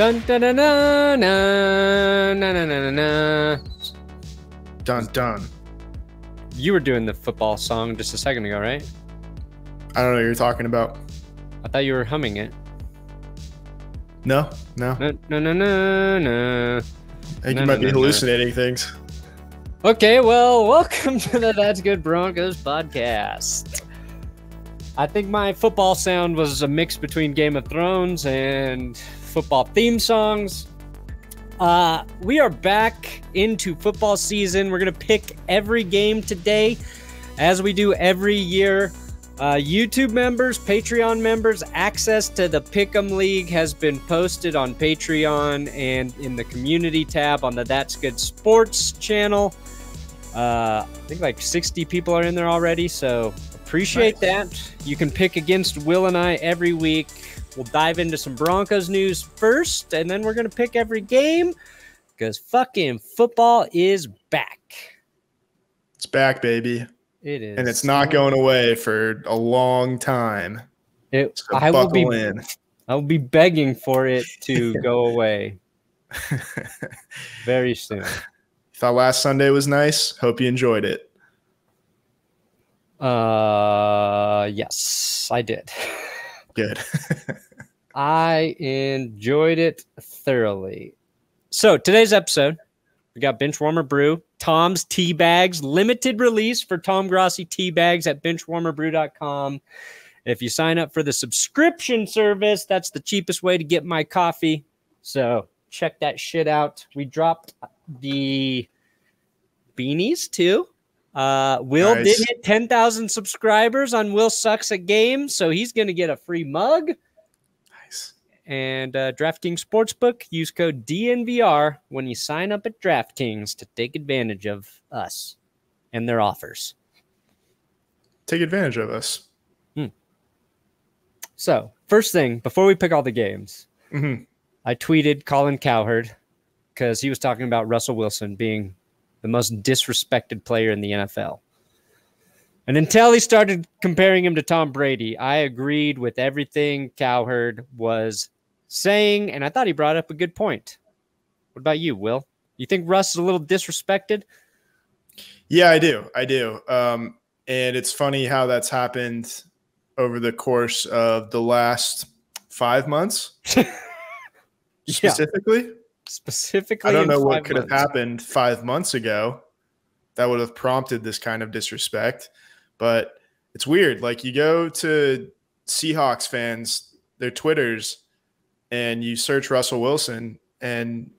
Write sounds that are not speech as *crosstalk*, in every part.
Dun dun dun dun dun dun dun dun. Dun dun. You were doing the football song just a second ago, right? I don't know what you're talking about. I thought you were humming it. No, no. No, no, no, no. I think you might be hallucinating things. Okay, well, welcome to the That's Good Broncos podcast. I think my football sound was a mix between Game of Thrones and football theme songs. Uh, we are back into football season. We're going to pick every game today, as we do every year. Uh, YouTube members, Patreon members, access to the Pick'em League has been posted on Patreon and in the community tab on the That's Good Sports channel. Uh, I think like 60 people are in there already, so appreciate that. You can pick against Will and I every week. We'll dive into some Broncos news first, and then we're going to pick every game because fucking football is back. It's back, baby. It is. And it's not going away for a long time. It, So I will be. in. I will be begging for it to *laughs* go away very *laughs* soon. Thought last Sunday was nice. Hope you enjoyed it. Uh, yes, I did. *laughs* Good. *laughs* I enjoyed it thoroughly. So today's episode, we got Benchwarmer Brew, Tom's Tea Bags, limited release for Tom Grossi Tea Bags at benchwarmerbrew.com. If you sign up for the subscription service, that's the cheapest way to get my coffee. So check that shit out. We dropped the beanies too. Uh, Will Nice. did hit 10,000 subscribers on Will Sucks at Games, so he's going to get a free mug nice. and uh, DraftKings Sportsbook. Use code DNVR when you sign up at DraftKings to take advantage of us and their offers. Take advantage of us. So, first thing, before we pick all the games, Mhm. I tweeted Colin Cowherd because he was talking about Russell Wilson being the most disrespected player in the NFL. And until he started comparing him to Tom Brady, I agreed with everything Cowherd was saying, and I thought he brought up a good point. What about you, Will? You think Russ is a little disrespected? Yeah, I do. I do. Um, and it's funny how that's happened over the course of the last five months *laughs* specifically. Specifically. I don't in know what five could have happened five months ago that would have prompted this kind of disrespect. But it's weird. Like you go to Seahawks fans, their Twitters, and you search Russell Wilson, and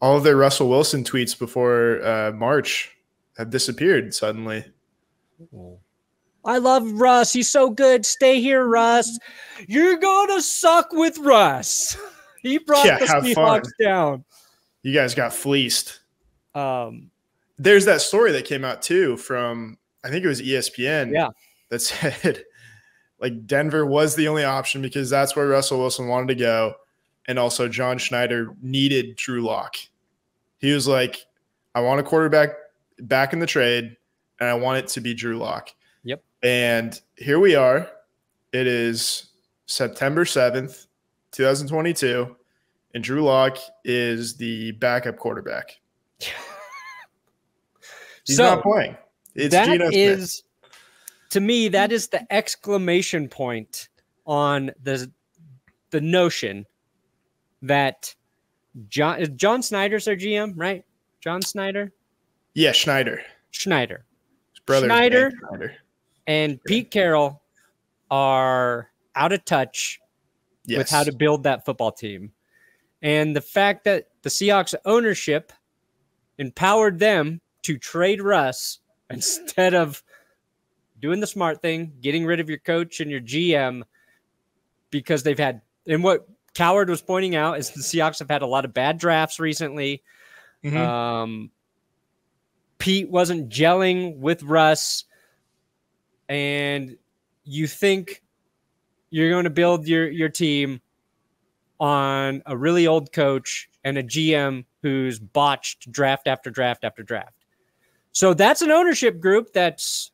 all of their Russell Wilson tweets before uh, March have disappeared suddenly. I love Russ. He's so good. Stay here, Russ. You're gonna suck with Russ. *laughs* He brought Yeah, the Seahawks fun. down. You guys got fleeced. Um, There's that story that came out too from I think it was ESPN. Yeah. That *laughs* said like Denver was the only option because that's where Russell Wilson wanted to go. And also John Schneider needed Drew Lock. He was like, I want a quarterback back in the trade, and I want it to be Drew Lock. Yep. And here we are. It is September 7th, 2022, and Drew Lock is the backup quarterback. *laughs* He's so not playing. It's that Geno Smith. is, to me, that is the exclamation point on the the notion that John John Snyder's our GM, right? John Snyder, Yeah, Schneider. Schneider. His brother Schneider. Schneider. and Pete Carroll are out of touch Yes. with how to build that football team. And the fact that the Seahawks ownership empowered them to trade Russ *laughs* instead of doing the smart thing, getting rid of your coach and your GM because they've had and what Cowherd was pointing out is *laughs* the Seahawks have had a lot of bad drafts recently. Mhm. Um, Pete wasn't gelling with Russ, and you think you're going to build your your team on a really old coach and a GM who's botched draft after draft after draft. So that's an ownership group that's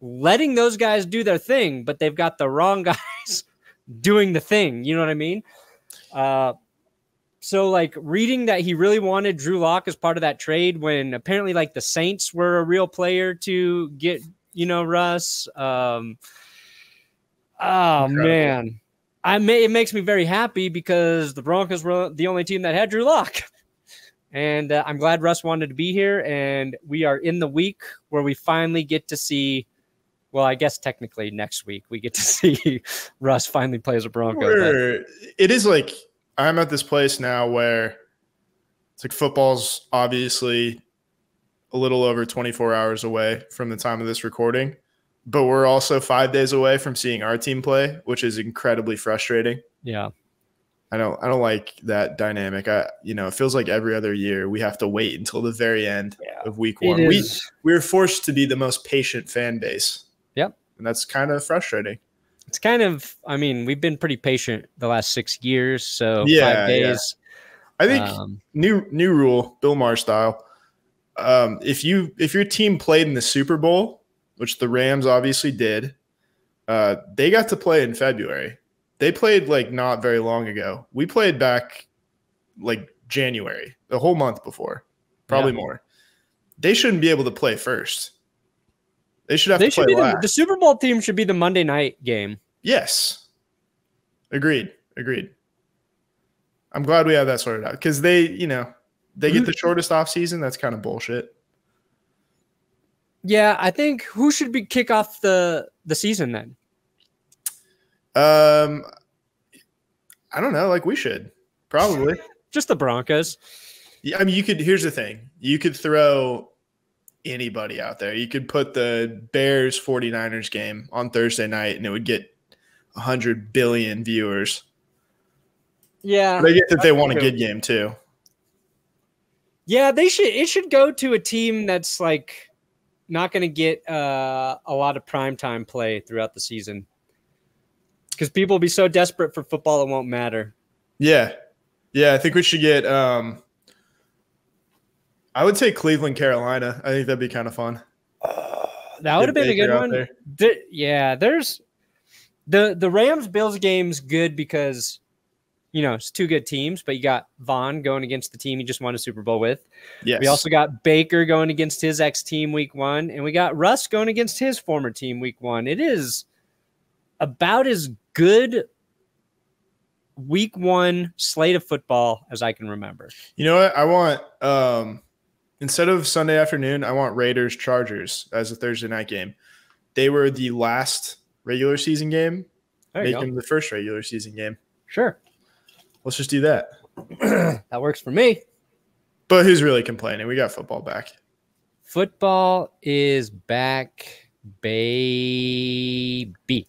letting those guys do their thing, but they've got the wrong *laughs* guys doing the thing. You know what I mean? Uh, so like reading that he really wanted Drew Lock as part of that trade when apparently like the Saints were a real player to get you know Russ. Um, oh Incredible. man, I may it makes me very happy because the Broncos were the only team that had Drew Lock. *laughs* And uh, I'm glad Russ wanted to be here. And we are in the week where we finally get to see. Well, I guess technically next week we get to *laughs* see Russ finally play as a Bronco. It is like I'm at this place now where it's like football's obviously a little over 24 hours away from the time of this recording, but we're also five days away from seeing our team play, which is incredibly frustrating. Yeah. I don't I don't like that dynamic. I you know, it feels like every other year we have to wait until the very end yeah, of week one. We we're forced to be the most patient fan base. Yep. And that's kind of frustrating. It's kind of I mean, we've been pretty patient the last six years. So yeah, five days. Yeah. I think um, new new rule, Bill Maher style. Um, if you if your team played in the Super Bowl, which the Rams obviously did, uh, they got to play in February they played like not very long ago. We played back like January, the whole month before, probably yeah. more. They shouldn't be able to play first. They should have they to should play be the, the, Super Bowl team should be the Monday night game. Yes. Agreed. Agreed. I'm glad we have that sorted out because they, you know, they get the shortest off season. That's kind of bullshit. Yeah, I think who should be kick off the the season then? Um, I don't know. Like we should probably *laughs* just the Broncos. Yeah, I mean, you could. Here's the thing: you could throw anybody out there. You could put the Bears 49ers game on Thursday night, and it would get 100 billion viewers. Yeah, but I get that they want a good game too. Yeah, they should. It should go to a team that's like not going to get uh, a lot of primetime play throughout the season because people will be so desperate for football it won't matter. Yeah, yeah. I think we should get. um I would say Cleveland, Carolina. I think that'd be kind of fun. Uh, that would have been Baker a good one. There. The, yeah, there's the the Rams Bills game's good because you know it's two good teams, but you got Von going against the team he just won a Super Bowl with. Yes. We also got Baker going against his ex team week one, and we got Russ going against his former team week one. It is about as good week one slate of football as I can remember. You know what? I want um instead of Sunday afternoon, I want Raiders Chargers as a Thursday night game. They were the last regular season game. Make them the first regular season game. Sure. Let's just do that. *clears throat* that works for me. But who's really complaining? We got football back. Football is back, baby.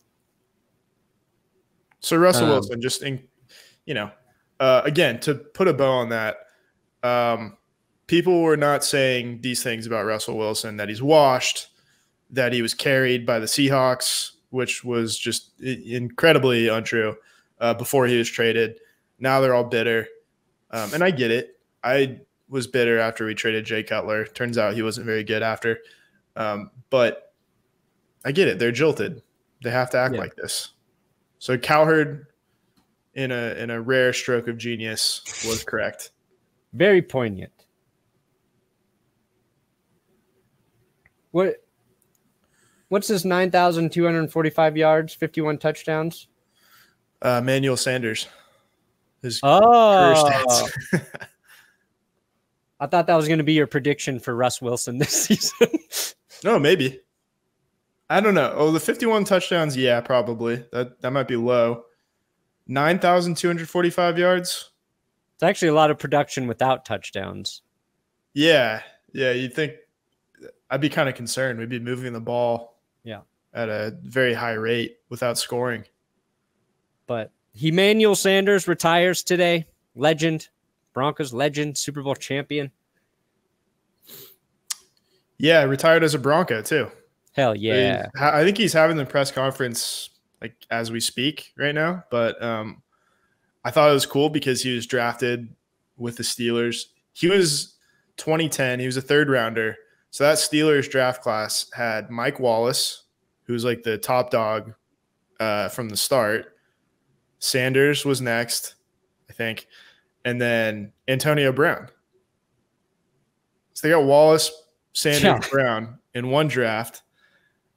So Russell um, Wilson, just in, you know, uh, again to put a bow on that, um, people were not saying these things about Russell Wilson that he's washed, that he was carried by the Seahawks, which was just incredibly untrue uh, before he was traded. Now they're all bitter, um, and I get it. I was bitter after we traded Jay Cutler. Turns out he wasn't very good after, um, but I get it. They're jilted. They have to act yeah. like this. So Cowherd, in a in a rare stroke of genius, was correct. Very poignant. What? What's this? Nine thousand two hundred forty-five yards, fifty-one touchdowns. Uh, Manuel Sanders. His oh. *laughs* I thought that was going to be your prediction for Russ Wilson this *laughs* season. no, maybe. I don't know. Oh, the 51 touchdowns, yeah, probably. That that might be low. 9,245 yards. It's actually a lot of production without touchdowns. Yeah. Yeah, you'd think I'd be kind of concerned. We'd be moving the ball yeah. at a very high rate without scoring. But Emmanuel Sanders retires today. Legend. Broncos legend, Super Bowl champion. Yeah, retired as a Bronco too. Hell yeah! I think he's having the press conference like as we speak right now. But um, I thought it was cool because he was drafted with the Steelers. He was 2010. He was a third rounder. So that Steelers draft class had Mike Wallace, who's like the top dog uh, from the start. Sanders was next, I think, and then Antonio Brown. So they got Wallace, Sanders, Yeah. Brown in one draft.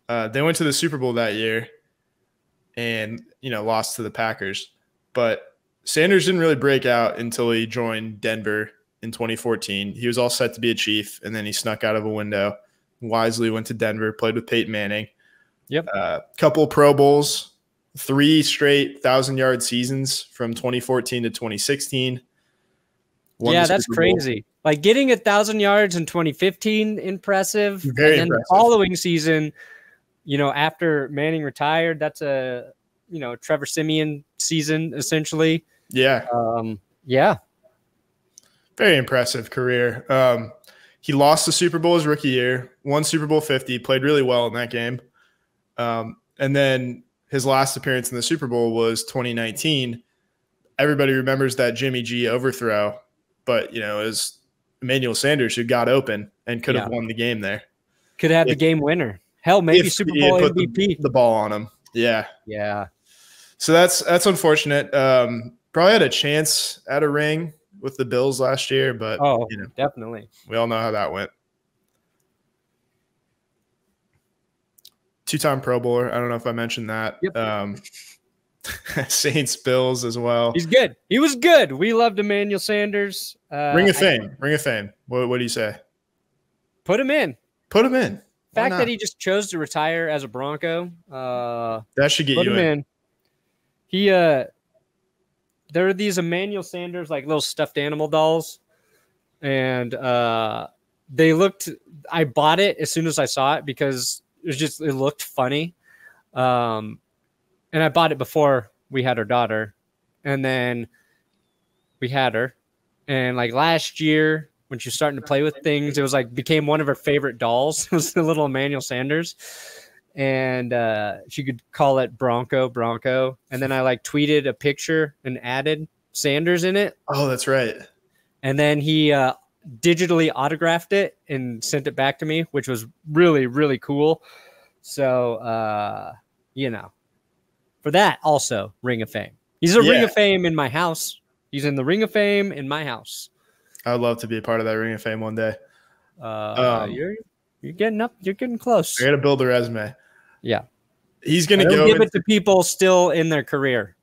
Uh, they went to the Super Bowl that year, and you know lost to the Packers. But Sanders didn't really break out until he joined Denver in 2014. He was all set to be a Chief, and then he snuck out of a window. Wisely went to Denver, played with Peyton Manning. Yep. Uh, couple Pro Bowls, three straight thousand yard seasons from 2014 to 2016. Won yeah, that's crazy. Like getting a thousand yards in 2015, impressive. Very and then impressive. the following season, you know, after Manning retired, that's a you know Trevor Siemian season essentially. Yeah, Um, yeah, very impressive career. Um, he lost the Super Bowl his rookie year, won Super Bowl 50, played really well in that game. Um, and then his last appearance in the Super Bowl was 2019. Everybody remembers that Jimmy G overthrow, but you know, it was Emmanuel Sanders who got open and could have won the game there. could have had the game winner. Hell, maybe Super Bowl put the- MVP. The, ball on him. Yeah. yeah, So that's that's unfortunate. Um, probably had a chance at a ring with the Bills last year, but oh, you know, definitely. we all know how that went. Two-time Pro Bowler. I don't know if I mentioned that. Yep. Um, *laughs* Saints, Bills as well. He's good. He was good. We loved Emmanuel Sanders. Uh, Ring of I- Fame. Ring of Fame. What, what do you say? put him in. Put him in. Why fact that he just chose to retire as a Bronco, uh, that should get you in. in. He, uh, there are these Emmanuel Sanders like little stuffed animal dolls, and uh, they looked. I bought it as soon as I saw it because it was just it looked funny, um, and I bought it before we had our daughter, and then we had her, and like last year when she was starting to play with things, it was like became one of her favorite dolls. *laughs* It was the little Emmanuel Sanders. And uh, she could call it Bronco, Bronco. And then I like tweeted a picture and added Sanders in it. Oh, that's right. And then he uh, digitally autographed it and sent it back to me, which was really, really cool. So, uh, you know, for that, also Ring of Fame. He's a Ring of Fame in my house. He's in the Ring of Fame in my house. I would love to be a part of that Ring of Fame one day. Uh, Um, you're you're getting up. You're getting close. I got to build a resume. Yeah. He's going to go. give it to people still in their career.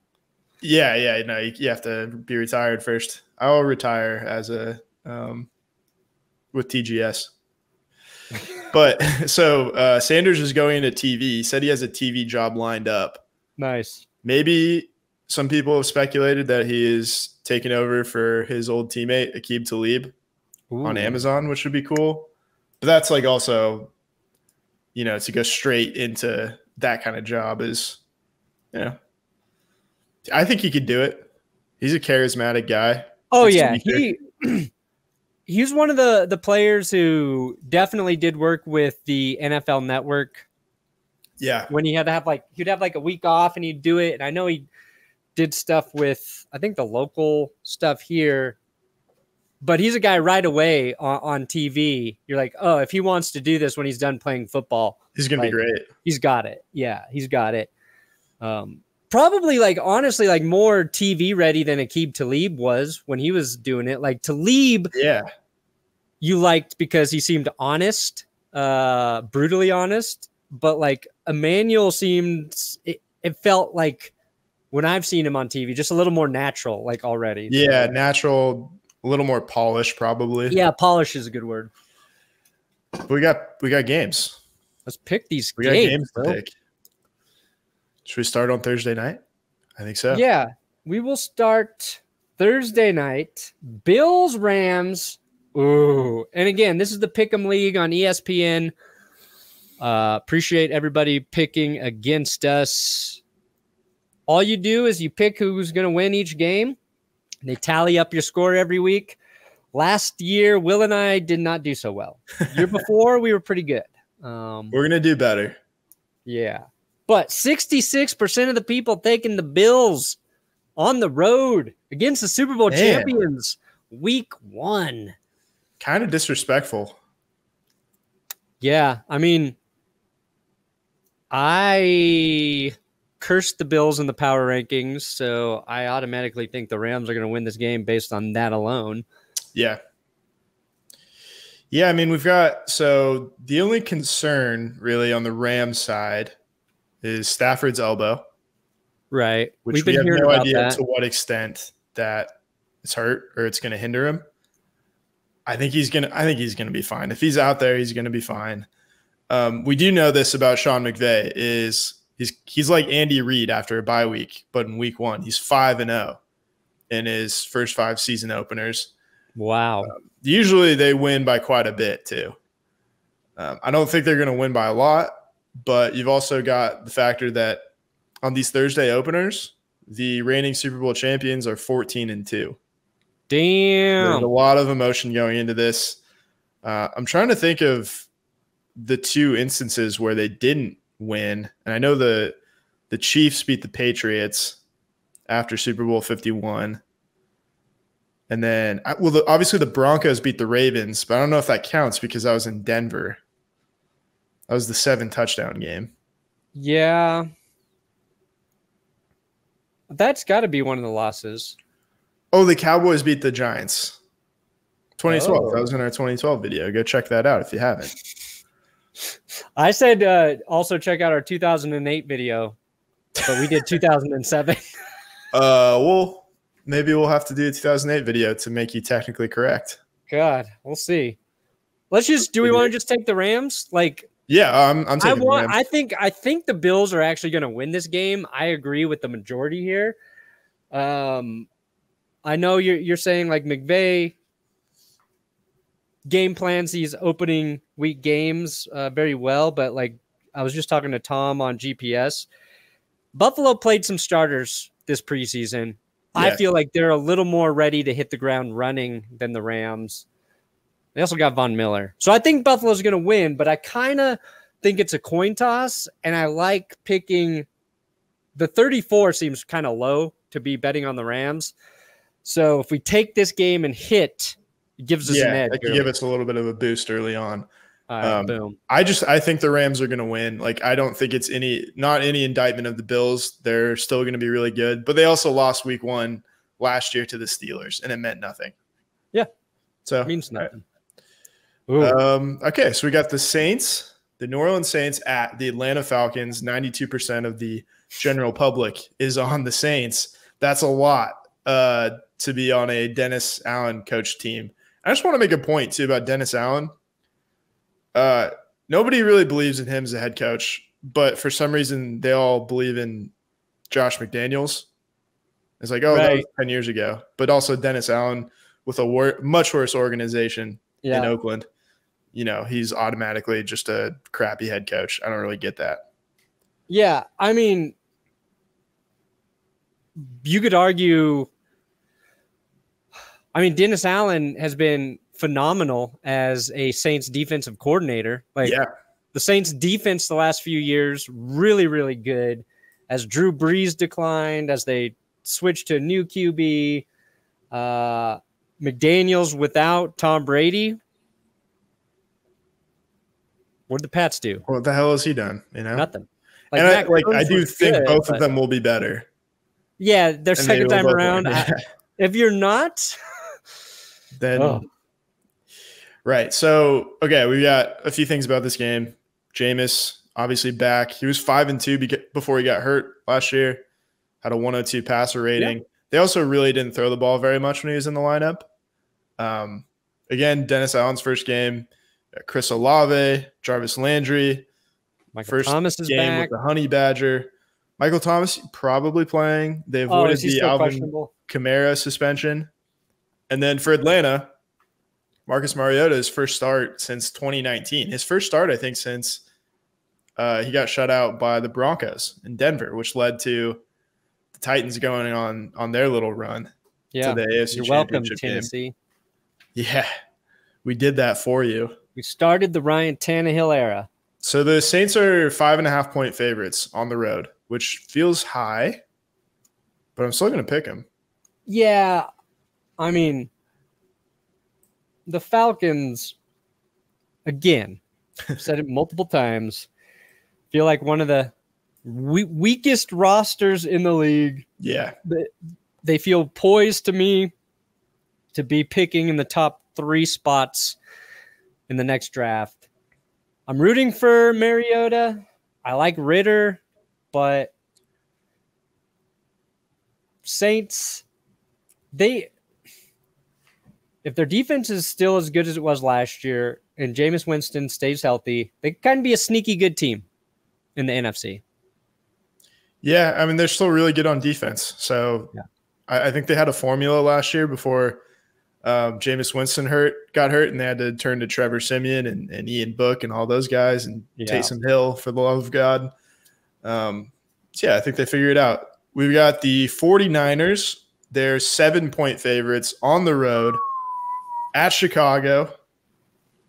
Yeah, yeah, no, you, you have to be retired first. I will retire as a um, with TGS. But *laughs* so uh, Sanders is going into TV. He said he has a TV job lined up. Nice. Maybe some people have speculated that he is taking over for his old teammate Aqib Talib on Amazon, which would be cool. But that's like also, you know, to go straight into that kind of job is, you know, I think he could do it. He's a charismatic guy. Oh yeah, be *clears throat* he he's one of the the players who definitely did work with the NFL Network Yeah. when he had to have like he'd have like a week off and he'd do it. And I know he did stuff with I think the local stuff here, but he's a guy right away on, on TV. You're like, oh, if he wants to do this when he's done playing football, He's going to Like- be great. he's got it. Yeah, he's got it. Um, probably like honestly, like more TV ready than Aqib Talib was when he was doing it. Like Talib, Yeah. you liked because he seemed honest, uh, brutally honest. But like Emmanuel seemed, it, it felt like when I've seen him on TV, just a little more natural, like already. So, Yeah. Natural, a little more polished, probably. yeah, polish is a good word. But we got we got games. Let's pick these We games. games. Should we start on Thursday night? I think so. Yeah, we will start Thursday night. Bills Rams. Ooh, and again, this is the Pick'em League on ESPN. Uh, appreciate everybody picking against us. All you do is you pick who's going to win each game. They tally up your score every week. Last year, Will and I did not do so well. Year *laughs* before, we were pretty good. Um, We're gonna do better. yeah. But 66% of the people taking the Bills on the road against the Super Bowl Damn. champions week one. Kind of disrespectful. Yeah. I mean, I cursed the Bills in the power rankings, so I automatically think the Rams are going to win this game based on that alone. Yeah. Yeah, I mean, we've got so the only concern really on the Rams side is Stafford's elbow. Right. Which We've we have no idea that. to what extent that it's hurt or it's going to hinder him. I think he's gonna. I think he's gonna be fine. If he's out there, he's gonna be fine. Um, we do know this about Sean McVay is he's he's like Andy Reid after a bye week, but in week one he's five and zero oh in his first five season openers. Wow. Um, usually they win by quite a bit too. Um, I don't think they're going to win by a lot, but you've also got the factor that on these Thursday openers, the reigning Super Bowl champions are 14 and 2. Damn. There's a lot of emotion going into this. Uh, I'm trying to think of the two instances where they didn't win. And I know the the Chiefs beat the Patriots after Super Bowl 51. And then, well, the, obviously the Broncos beat the Ravens, but I don't know if that counts because I was in Denver. That was the seven touchdown game. Yeah. That's got to be one of the losses. Oh, the Cowboys beat the Giants. 2012. Oh. That was in our 2012 video. Go check that out if you haven't. *laughs* I said uh, also check out our 2008 video, but we did 2007. *laughs* uh, well, maybe we'll have to do a 2008 video to make you technically correct. God, we'll see. Let's just. Do we want to just take the Rams? Like, yeah, I'm. I'm I want. I think. I think the Bills are actually going to win this game. I agree with the majority here. Um, I know you're you're saying like McVay game plans these opening week games uh, very well, but like I was just talking to Tom on GPS. Buffalo played some starters this preseason. Yeah. I feel like they're a little more ready to hit the ground running than the Rams. They also got Von Miller. So I think Buffalo's going to win, but I kind of think it's a coin toss. And I like picking the 34 seems kind of low to be betting on the Rams. So if we take this game and hit, it gives us yeah, an edge. It could give us a little bit of a boost early on. um, boom. I just I think the Rams are going to win. Like I don't think it's any not any indictment of the Bills. They're still going to be really good, but they also lost Week One last year to the Steelers, and it meant nothing. Yeah, so it means nothing. Um, okay, so we got the Saints, the New Orleans Saints at the Atlanta Falcons. Ninety-two percent of the general public is on the Saints. That's a lot uh, to be on a Dennis Allen coach team. I just want to make a point too about Dennis Allen. Uh, nobody really believes in him as a head coach, but for some reason they all believe in Josh McDaniels. It's like, oh, right. that was 10 years ago. But also Dennis Allen with a wor- much worse organization yeah. in Oakland. You know, he's automatically just a crappy head coach. I don't really get that. Yeah. I mean, you could argue I mean, Dennis Allen has been phenomenal as a Saints defensive coordinator. Like, yeah. the Saints defense the last few years, really, really good. As Drew Brees declined, as they switched to a new QB, uh, McDaniels without Tom Brady. What did the Pats do? What the hell has he done? You know, nothing. Like, and I, like I do think good, both of them will be better. Yeah, their second time around. I, if you're not, *laughs* then oh. right. So okay, we've got a few things about this game. Jameis obviously back. He was five and two before he got hurt last year. Had a 102 passer rating. Yeah. They also really didn't throw the ball very much when he was in the lineup. Um, again, Dennis Allen's first game. Chris Olave, Jarvis Landry, Michael first Thomas is game back. with the Honey Badger. Michael Thomas probably playing. They oh, avoided oh, the Alvin Kamara suspension. And then for Atlanta, Marcus Mariota's first start since 2019. His first start, I think, since uh, he got shut out by the Broncos in Denver, which led to the Titans going on on their little run yeah. to the AFC You're welcome, Tennessee. Game. Yeah, we did that for you. We started the Ryan Tannehill era. So the Saints are five and a half point favorites on the road, which feels high, but I'm still going to pick them. Yeah, I mean, the Falcons, again, I've said it multiple times, feel like one of the we- weakest rosters in the league. Yeah. They feel poised to me to be picking in the top three spots in the next draft. I'm rooting for Mariota. I like Ridder, but Saints, they if their defense is still as good as it was last year and Jameis Winston stays healthy, they can be a sneaky good team in the NFC. Yeah, I mean they're still really good on defense. So Yeah. I, I think they had a formula last year before um, Jameis Winston hurt got hurt, and they had to turn to Trevor Siemian and, and Ian Book and all those guys and Yeah. Taysom Hill for the love of God. Um, so yeah, I think they figured it out. We've got the 49ers. They're seven point favorites on the road at Chicago.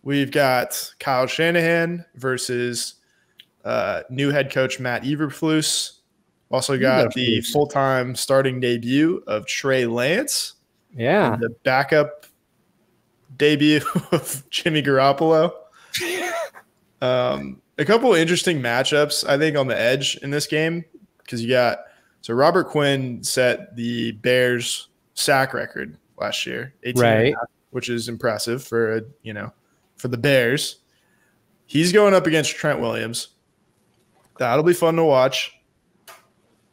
We've got Kyle Shanahan versus uh, new head coach Matt Eberflus. Also got the full time starting debut of Trey Lance, Yeah. and the backup debut *laughs* of Jimmy Garoppolo. *laughs* Um, a couple of interesting matchups, I think, on the edge in this game because you got so Robert Quinn set the Bears sack record last year, 18 Right. half, which is impressive for a, you know for the Bears. He's going up against Trent Williams. That'll be fun to watch.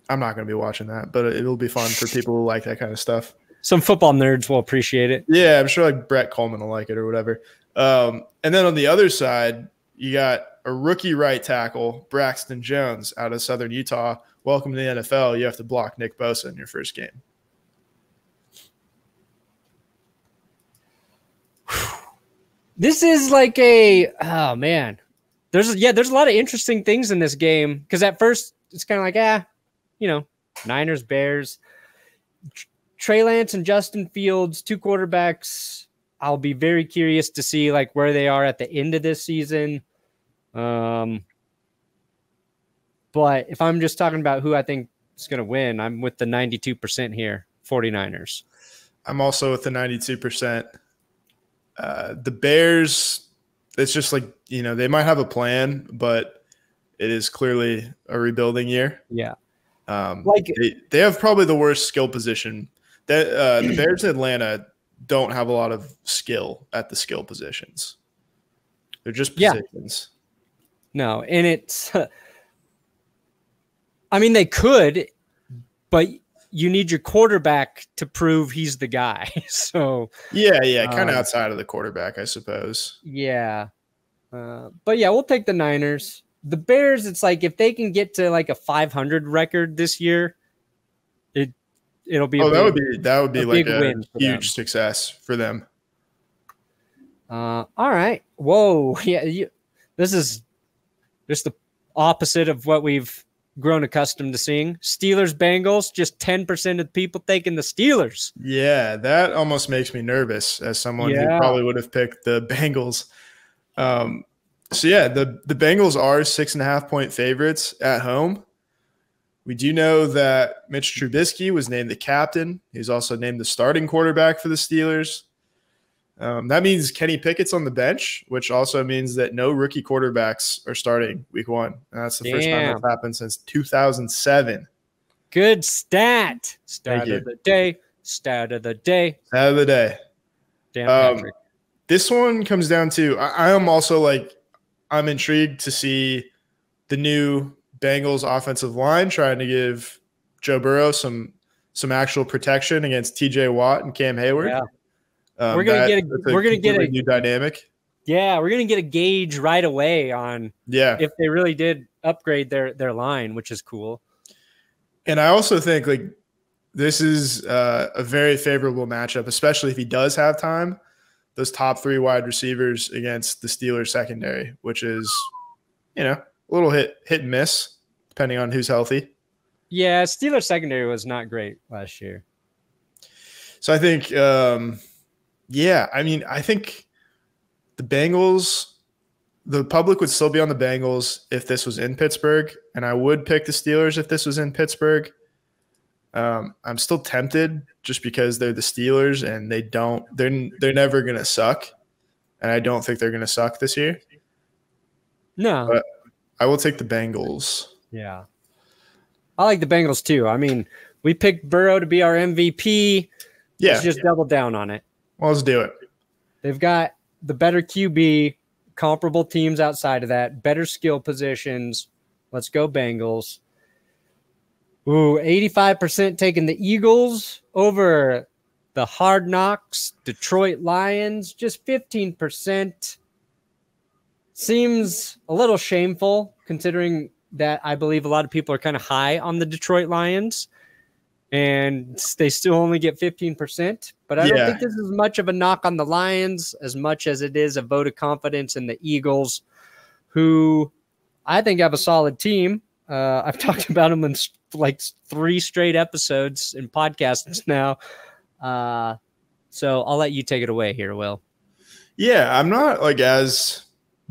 I'm not going to be watching that, but it'll be fun for people who like that kind of stuff. Some football nerds will appreciate it. Yeah, I'm sure like Brett Kollmann will like it or whatever. Um, and then on the other side, you got a rookie right tackle, Braxton Jones, out of Southern Utah. Welcome to the NFL. You have to block Nick Bosa in your first game. This is like a oh man. There's yeah, there's a lot of interesting things in this game because at first it's kind of like ah, you know, Niners Bears, Trey Lance and Justin Fields, two quarterbacks. I'll be very curious to see like where they are at the end of this season. Um, but if I'm just talking about who I think is going to win, I'm with the 92% here, 49ers. I'm also with the 92%. Uh, the Bears, it's just like, you know, they might have a plan, but it is clearly a rebuilding year. Yeah. Um, Like- they, they have probably the worst skill position. That uh, the Bears in Atlanta don't have a lot of skill at the skill positions. They're just Yeah. positions. No, and it's I mean they could, but you need your quarterback to prove he's the guy. *laughs* So, Yeah, yeah, kind of Um, outside of the quarterback, I suppose. yeah. Uh, but yeah, we'll take the Niners. The Bears, it's like if they can get to like a 500 record this year, it'll be Oh, that would be that would be a like a huge success for them. Uh, all right. Whoa. *laughs* Yeah. You, this is just the opposite of what we've grown accustomed to seeing. Steelers, Bengals, just 10% of people taking the Steelers. Yeah, that almost makes me nervous as someone Yeah. who probably would have picked the Bengals. Um, so yeah, the the Bengals are six and a half point favorites at home. We do know that Mitch Trubisky was named the captain. He's also named the starting quarterback for the Steelers. Um, that means Kenny Pickett's on the bench, which also means that no rookie quarterbacks are starting week one. And that's the first time that's happened since 2007. Good stat. Stat of the day. Stat of the day. Out of the day. Damn, Um, this one comes down to I, I am also like I'm intrigued to see the new Bengals offensive line trying to give Joe Burrow some some actual protection against TJ Watt and Cam Heyward. Yeah. Um, We're gonna that- get a- that's we're gonna get a- new dynamic. Yeah, we're gonna get a gauge right away on Yeah. if they really did upgrade their their line, which is cool. And I also think like this is uh, a very favorable matchup, especially if he does have time. Those top three wide receivers against the Steelers secondary, which is, you know, a little hit hit and miss depending on who's healthy. Yeah, Steelers secondary was not great last year. So I think, um, yeah, I mean, I think the Bengals, the public would still be on the Bengals if this was in Pittsburgh, and I would pick the Steelers if this was in Pittsburgh. Um, I'm still tempted just because they're the Steelers and they don't, they're they're never gonna suck, and I don't think they're gonna suck this year. No. But- I will take the Bengals. Yeah. I like the Bengals too. I mean, we picked Burrow to be our MVP. Yeah. Let's just double down on it. Well, let's do it. They've got the better QB, comparable teams outside of that, better skill positions. Let's go Bengals. Ooh, 85% taking the Eagles over the Hard Knocks Detroit Lions, just 15%. Seems a little shameful considering that I believe a lot of people are kind of high on the Detroit Lions and they still only get 15%. But I don't think this is much of a knock on the Lions as much as it is a vote of confidence in the Eagles, who I think have a solid team. Uh, I've *laughs* talked about them in like three straight episodes in podcasts *laughs* now. Uh, so I'll let you take it away here, Will. Yeah, I'm not like as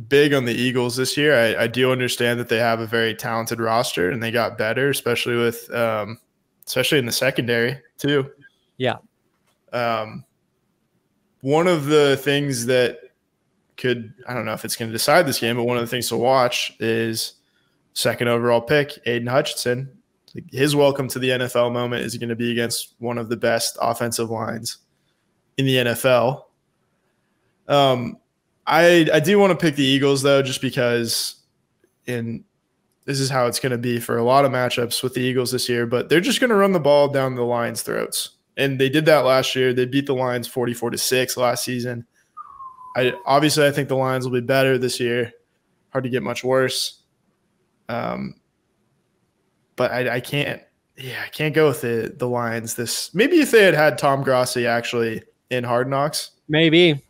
big on the Eagles this year. I, I do understand that they have a very talented roster and they got better, especially with um, especially in the secondary too. Yeah. Um, one of the things that could I don't know if it's going to decide this game, but one of the things to watch is second overall pick Aidan Hutchinson. His welcome to the NFL moment is going to be against one of the best offensive lines in the NFL. Um, I I do want to pick the Eagles though, just because in this is how it's going to be for a lot of matchups with the Eagles this year. But they're just going to run the ball down the Lions' throats, and they did that last year. They beat the Lions forty-four to six last season. I obviously I think the Lions will be better this year. Hard to get much worse. Um, but I, I can't. Yeah, I can't go with the the Lions. This maybe if they had had Tom Grossi actually in Hard Knocks, Maybe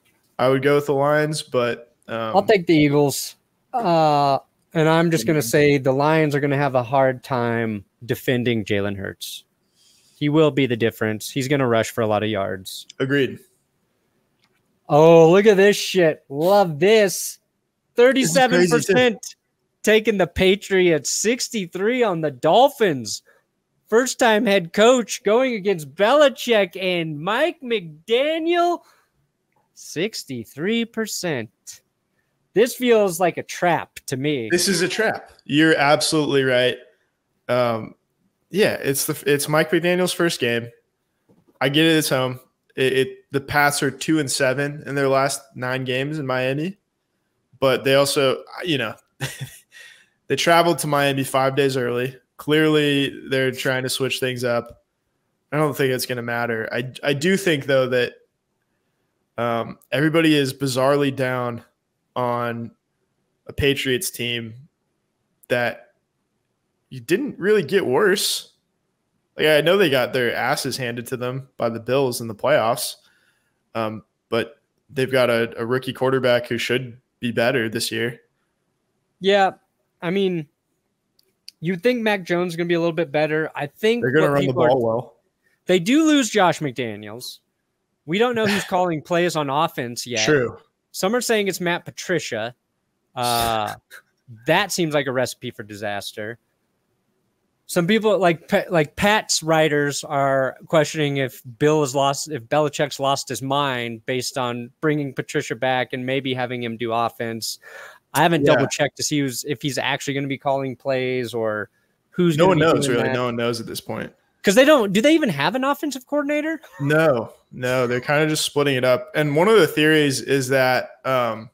I would go with the Lions, but um, I'll take the Eagles. Uh, and I'm just going to say the Lions are going to have a hard time defending Jalen Hurts. He will be the difference. He's going to rush for a lot of yards. agreed. Oh, look at this shit. Love this. 37% taking the Patriots, 63 on the Dolphins. First time head coach going against Belichick and Mike McDaniel, 63%. This feels like a trap to me. This is a trap. You're absolutely right. Um, yeah, it's the it's Mike McDaniel's first game. I get it. It's home. It, it the Pats are two and seven in their last nine games in Miami, but they also you know *laughs* they traveled to Miami five days early. Clearly, they're trying to switch things up. I don't think it's going to matter. I I do think though that um, everybody is bizarrely down on a Patriots team that you didn't really get worse. Like I know they got their asses handed to them by the Bills in the playoffs, um, but they've got a, a rookie quarterback who should be better this year. Yeah, I mean, you'd think Mac Jones is going to be a little bit better. I think They're going to run the people are- ball well. They do lose Josh McDaniels. We don't know who's *laughs* calling plays on offense yet. True. Some are saying it's Matt Patricia. Uh, *laughs* that seems like a recipe for disaster. Some people like like Pat's writers are questioning if Bill has lost, if Belichick's lost his mind based on bringing Patricia back and maybe having him do offense. I haven't Yeah. double checked to see who's if he's actually going to be calling plays or who's. No one knows really. that. No one knows at this point. Because they don't. Do they even have an offensive coordinator? No, no, they're kind of just splitting it up. And one of the theories is that um,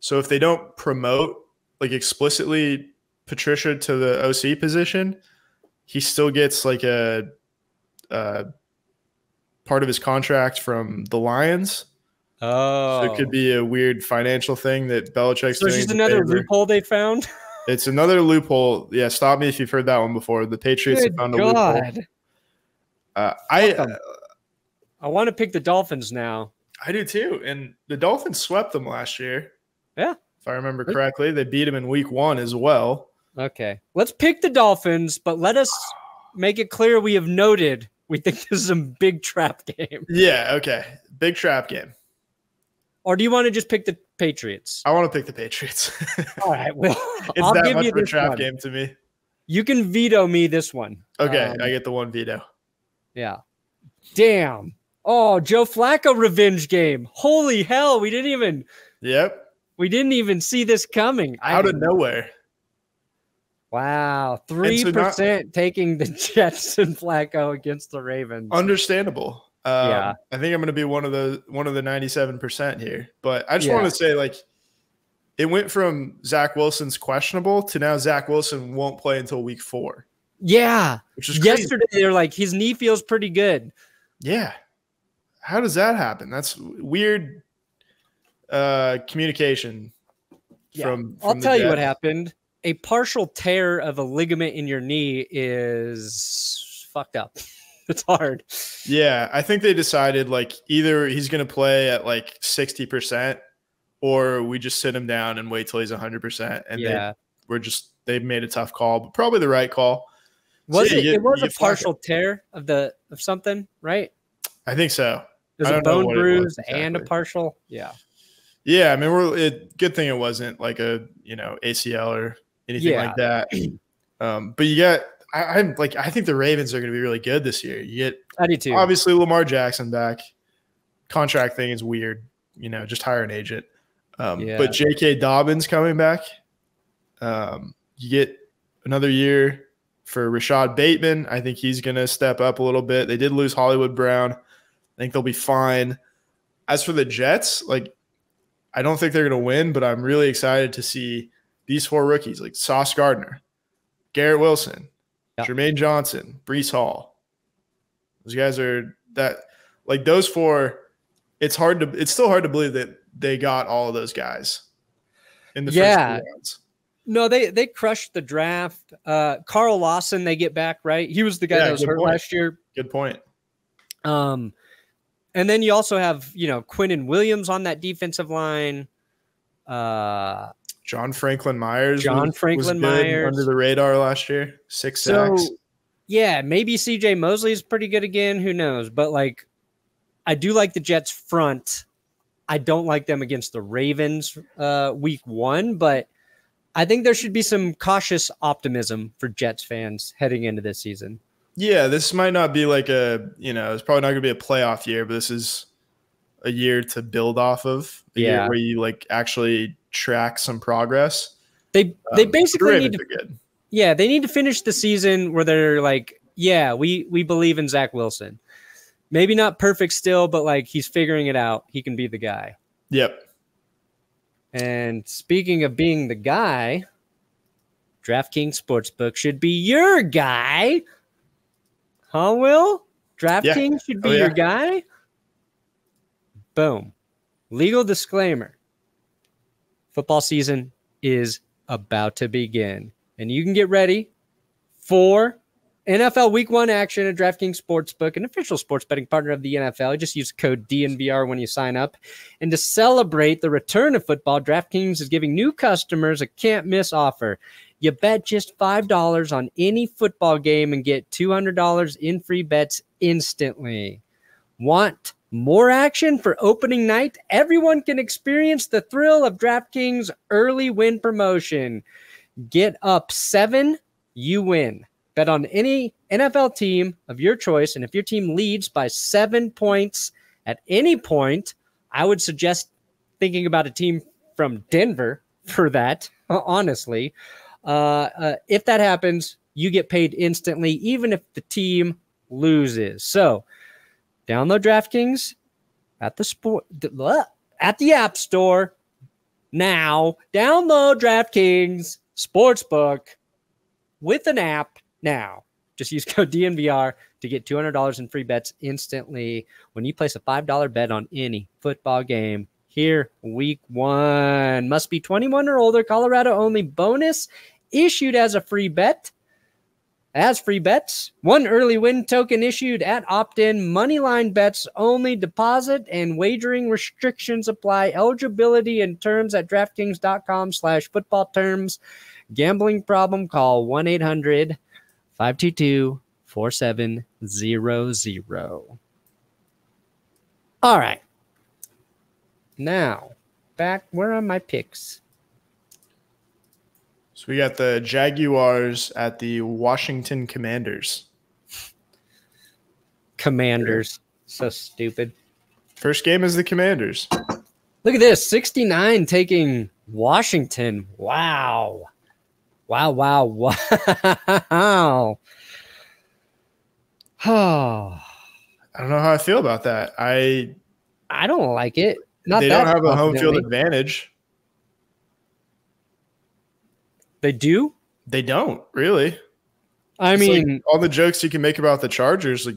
so if they don't promote like explicitly Patricia to the OC position, he still gets like a, a part of his contract from the Lions. Oh, So it could be a weird financial thing that Belichick's So doing. it's just another favor. loophole they found. *laughs* It's another loophole. Yeah, stop me if you've heard that one before. The Patriots have Good found a loophole. God, Uh, I Fuck 'em. I want to pick the Dolphins now. I do too. And the Dolphins swept them last year. Yeah. If I remember correctly, they beat them in week one as well. Okay, let's pick the Dolphins, but let us make it clear we have noted we think this is a big trap *laughs* game. Yeah. Okay. Big trap game. Or do you want to just pick the Patriots? I want to pick the Patriots. *laughs* All right, well, it's I'll that give much of a trap one. game to me. You can veto me this one. Okay. Um, I get the one veto. Yeah. Damn. Oh, Joe Flacco revenge game. Holy hell, we didn't even Yep. we didn't even see this coming. I Out of nowhere. Wow, three so percent taking the *laughs* Jets and Flacco against the Ravens. Understandable. Um, Yeah. I think I'm going to be one of the one of the 97 percent here, but I just Yeah. want to say like it went from Zach Wilson's questionable to now Zach Wilson won't play until week four, yeah, which is yesterday they're like his knee feels pretty good. Yeah. How does that happen? That's weird uh communication Yeah. from, I'll from the tell you what happened. A partial tear of a ligament in your knee is fucked up. *laughs* It's hard. Yeah, I think they decided like either he's going to play at like 60% or we just sit him down and wait till he's 100% and yeah. they we're just they've made a tough call, but probably the right call. Was yeah, it? you it was a get partial tear of the of something, right? I think so. I a bone what it was bruise and a partial. Yeah. Yeah, I mean, we're it, good thing it wasn't like a you know ACL or anything Yeah. like that. *clears throat* Um, but you got, I, I'm like, I think the Ravens are going to be really good this year. You get I do too. obviously Lamar Jackson back. Contract thing is weird, you know, just hire an agent. Um, Yeah. But J.K. Dobbins coming back. Um, you get another year for Rashod Bateman. I think he's going to step up a little bit. They did lose Hollywood Brown. I think they'll be fine. As for the Jets, like, I don't think they're going to win, but I'm really excited to see these four rookies like Sauce Gardner, Garrett Wilson, Yeah. Jermaine Johnson, Breece Hall. Those guys are that like those four. It's hard to. It's still hard to believe that they got all of those guys in the Yeah. first rounds. No, they they crushed the draft. Uh Carl Lawson, they get back, right? He was the guy Yeah, that was hurt point. last year. Good point. Um and then you also have, you know, Quinnen Williams on that defensive line. Uh John Franklin Myers. John Franklin Myers. under the radar last year. Six so sacks. yeah, maybe CJ Mosley is pretty good again. Who knows? But like I do like the Jets front. I don't like them against the Ravens uh week one, but I think there should be some cautious optimism for Jets fans heading into this season. Yeah, this might not be like a you know, it's probably not going to be a playoff year, but this is a year to build off of. Yeah. where you like actually track some progress. They they Um, basically need to good. Yeah, they need to finish the season where they're like, yeah, we we believe in Zach Wilson. Maybe not perfect still, but like he's figuring it out. He can be the guy. Yep. And speaking of being the guy, DraftKings Sportsbook should be your guy. Huh, Will? DraftKings should be Oh, yeah. your guy? Boom. Legal disclaimer. Football season is about to begin. And you can get ready for NFL Week One action at DraftKings Sportsbook, an official sports betting partner of the NFL. Just use code DNVR when you sign up. And to celebrate the return of football, DraftKings is giving new customers a can't miss offer. You bet just $5 on any football game and get $200 in free bets instantly. Want more action for opening night? Everyone can experience the thrill of DraftKings early win promotion. Get up seven, you win. Bet on any NFL team of your choice. And if your team leads by seven points at any point, I would suggest thinking about a team from Denver for that, *laughs* honestly. Uh, uh, if that happens, you get paid instantly, even if the team loses. So download DraftKings at the sport uh, at the App Store now. Download DraftKings Sportsbook with an app now. Just use *laughs* code DNVR to get $200 in free bets instantly when you place a $5 bet on any football game here week one. Must be 21 or older, Colorado only bonus issued as a free bet. As free bets, one early win token issued at opt in, moneyline bets only, deposit and wagering restrictions apply. Eligibility and terms at DraftKings.com slash football terms. Gambling problem, call 1 800 522 4700. All right. Now, back, where are my picks? So we got the Jaguars at the Washington Commanders. Commanders. So stupid. First game is the Commanders. Look at this 69 taking Washington. Wow. Wow, wow, *laughs* wow. Oh, *sighs* I don't know how I feel about that. I I don't like it. Not they don't have a home field advantage. They do. They don't really. I It's like mean, all the jokes you can make about the Chargers, like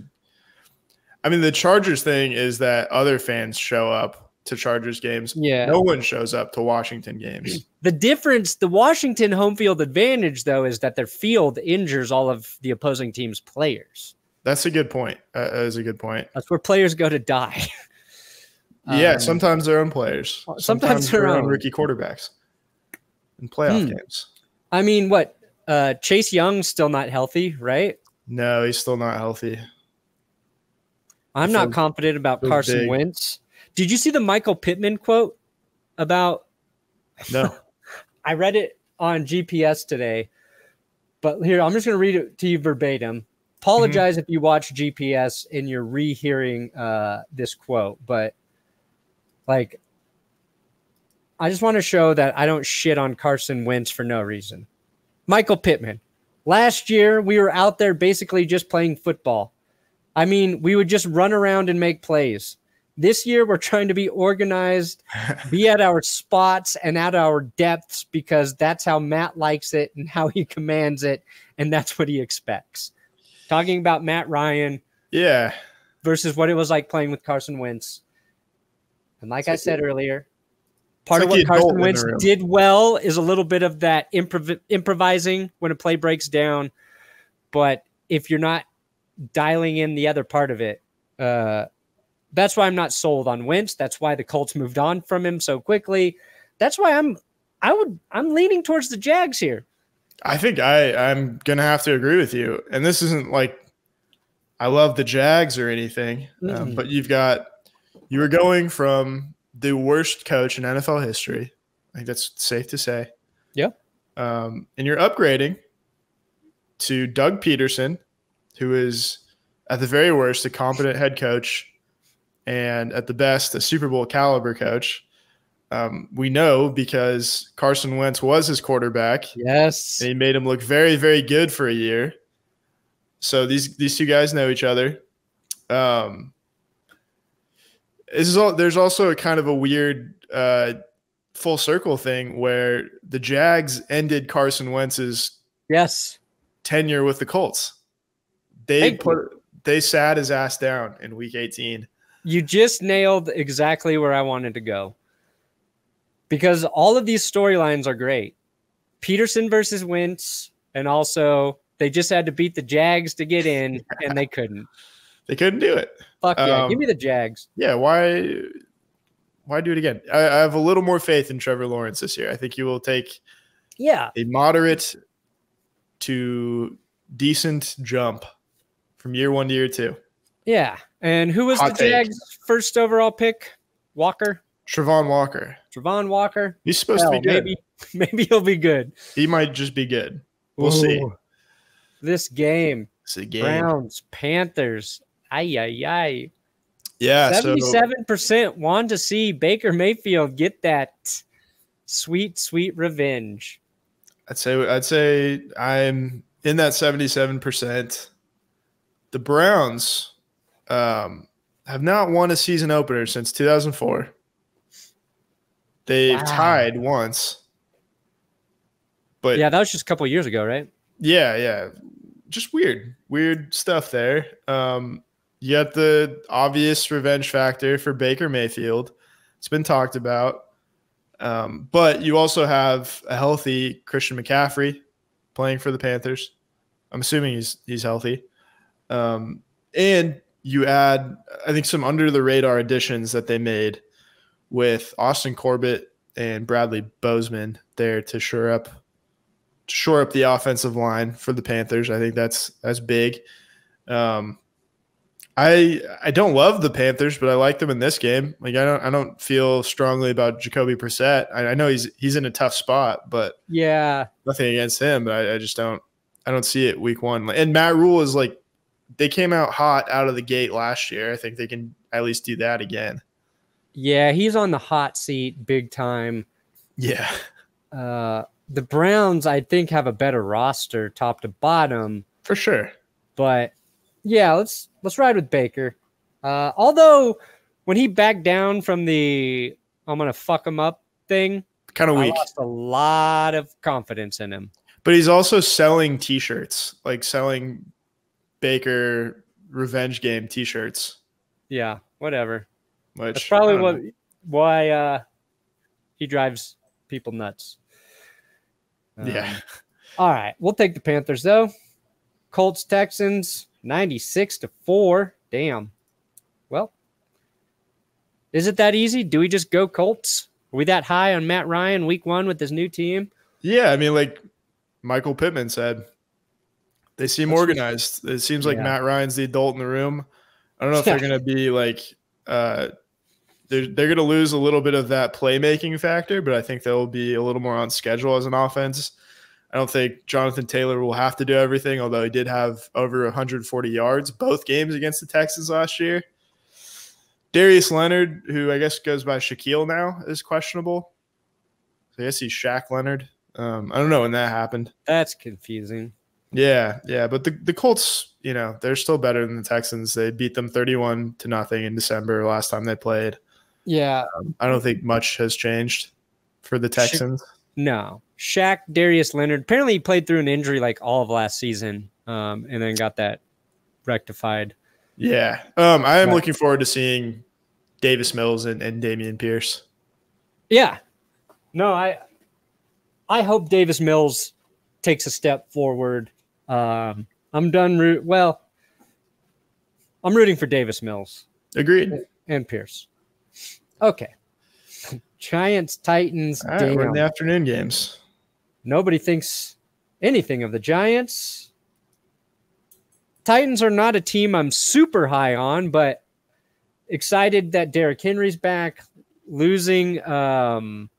I mean, the Chargers thing is that other fans show up to Chargers games. yeah. No one shows up to Washington games. The difference, the Washington home field advantage, though, is that their field injures all of the opposing team's players. That's a good point. Uh, that is a good point. That's where players go to die. *laughs* yeah, Um, sometimes their own players. sometimes their own. rookie quarterbacks in playoff Hmm. games. I mean, what? Uh, Chase Young's still not healthy, right? No, he's still not healthy. I'm not confident about feels Carson big. Wentz. Did you see the Michael Pittman quote about? No. *laughs* I read it on GPS today, but here I'm just going to read it to you verbatim. Apologize if you watch GPS and you're rehearing uh, this quote, but like, I just want to show that I don't shit on Carson Wentz for no reason. Michael Pittman. Last year, we were out there basically just playing football. I mean, we would just run around and make plays. This year, we're trying to be organized, be *laughs* at our spots and at our depths because that's how Matt likes it and how he commands it, and that's what he expects. Talking about Matt Ryan yeah. versus what it was like playing with Carson Wentz. And like I like said earlier, part like of the what Carson in Wentz did well is a little bit of that improv- improvising when a play breaks down. But if you're not dialing in the other part of it, uh, that's why I'm not sold on Wentz. That's why the Colts moved on from him so quickly. That's why I'm I would I'm leaning towards the Jags here. I think I I'm gonna have to agree with you. And this isn't like I love the Jags or anything, um, Mm-mm. but you've got you were going from the worst coach in NFL history. I think that's safe to say. Yeah. Um, and you're upgrading to Doug Pederson, who is at the very worst a competent head coach, and at the best a Super Bowl caliber coach. Um, we know because Carson Wentz was his quarterback Yes. and he made him look very, very good for a year. So these these two guys know each other. Um, this is all. There's also a kind of a weird uh, full circle thing where the Jags ended Carson Wentz's Yes. tenure with the Colts. They Thank put they sat his ass down in Week 18. You just nailed exactly where I wanted to go. Because all of these storylines are great. Pederson versus Wentz, and also they just had to beat the Jags to get in, and they couldn't. *laughs* They couldn't do it. Fuck yeah, Um, give me the Jags. Yeah, why why do it again? I, I have a little more faith in Trevor Lawrence this year. I think he will take Yeah, a moderate to decent jump from year one to year two. yeah. And who was Hot the take. Jags' first overall pick? Walker, Travon Walker. Travon Walker. He's supposed Hell, to be good. maybe, *laughs* maybe he'll be good. He might just be good. We'll see. This game, It's a game. Browns, Panthers. Ay ay ay. Yeah. So Seventy-seven percent want to see Baker Mayfield get that sweet, sweet revenge. I'd say I'd say I'm in that 77%. The Browns um, have not won a season opener since 2004. They've Wow. tied once. But Yeah, that was just a couple years ago, right? Yeah, yeah. Just weird, weird stuff there. Um, you got the obvious revenge factor for Baker Mayfield. It's been talked about. Um, but you also have a healthy Christian McCaffrey playing for the Panthers. I'm assuming he's he's healthy. Um, and you add, I think, some under the radar additions that they made with Austin Corbett and Bradley Bozeman there to shore up shore up the offensive line for the Panthers. I think that's that's big. Um, I I don't love the Panthers, but I like them in this game. Like I don't I don't feel strongly about Jacoby Brissett. I, I know he's he's in a tough spot, but Yeah, nothing against him. But I, I just don't I don't see it week one. And Matt Rhule is like they came out hot out of the gate last year. I think they can at least do that again. yeah, he's on the hot seat big time. Yeah. Uh, the Browns, I think, have a better roster top to bottom. For sure. But yeah, let's let's ride with Baker. Uh, although when he backed down from the I'm gonna fuck him up thing, Kind of I weak. lost a lot of confidence in him. But he's also selling t-shirts, like selling Baker revenge game t-shirts, Yeah, whatever. which That's probably what know. why uh, he drives people nuts. Yeah. Um, all right, we'll take the Panthers though. Colts Texans 96 to 4. Damn. Well, is it that easy? Do we just go Colts? Are we that high on Matt Ryan week 1 with his new team? Yeah, I mean, like Michael Pittman said, they seem That's- organized. It seems like Yeah. Matt Ryan's the adult in the room. I don't know if they're going to be like, uh, they're they're going to lose a little bit of that playmaking factor, but I think they'll be a little more on schedule as an offense. I don't think Jonathan Taylor will have to do everything, although he did have over 140 yards both games against the Texans last year. Darius Leonard, who I guess goes by Shaquille now, is questionable. So I guess he's Shaq Leonard. Um, I don't know when that happened. That's confusing. Yeah, yeah, but the the Colts, you know, they're still better than the Texans. They beat them thirty-one to nothing in December last time they played. Yeah, I don't think much has changed for the Sha- Texans. No. Shaq Darius Leonard apparently he played through an injury like all of last season um, and then got that rectified. Yeah, um, I am Right. looking forward to seeing Davis Mills and, and Dameon Pierce. Yeah. No, I I hope Davis Mills takes a step forward. Um, I'm done root well. I'm rooting for Davis Mills Agreed. and Pierce. Okay. Giants, Titans, All right, we're in the afternoon games. Nobody thinks anything of the Giants. Titans are not a team I'm super high on, but excited that Derrick Henry's back. Losing um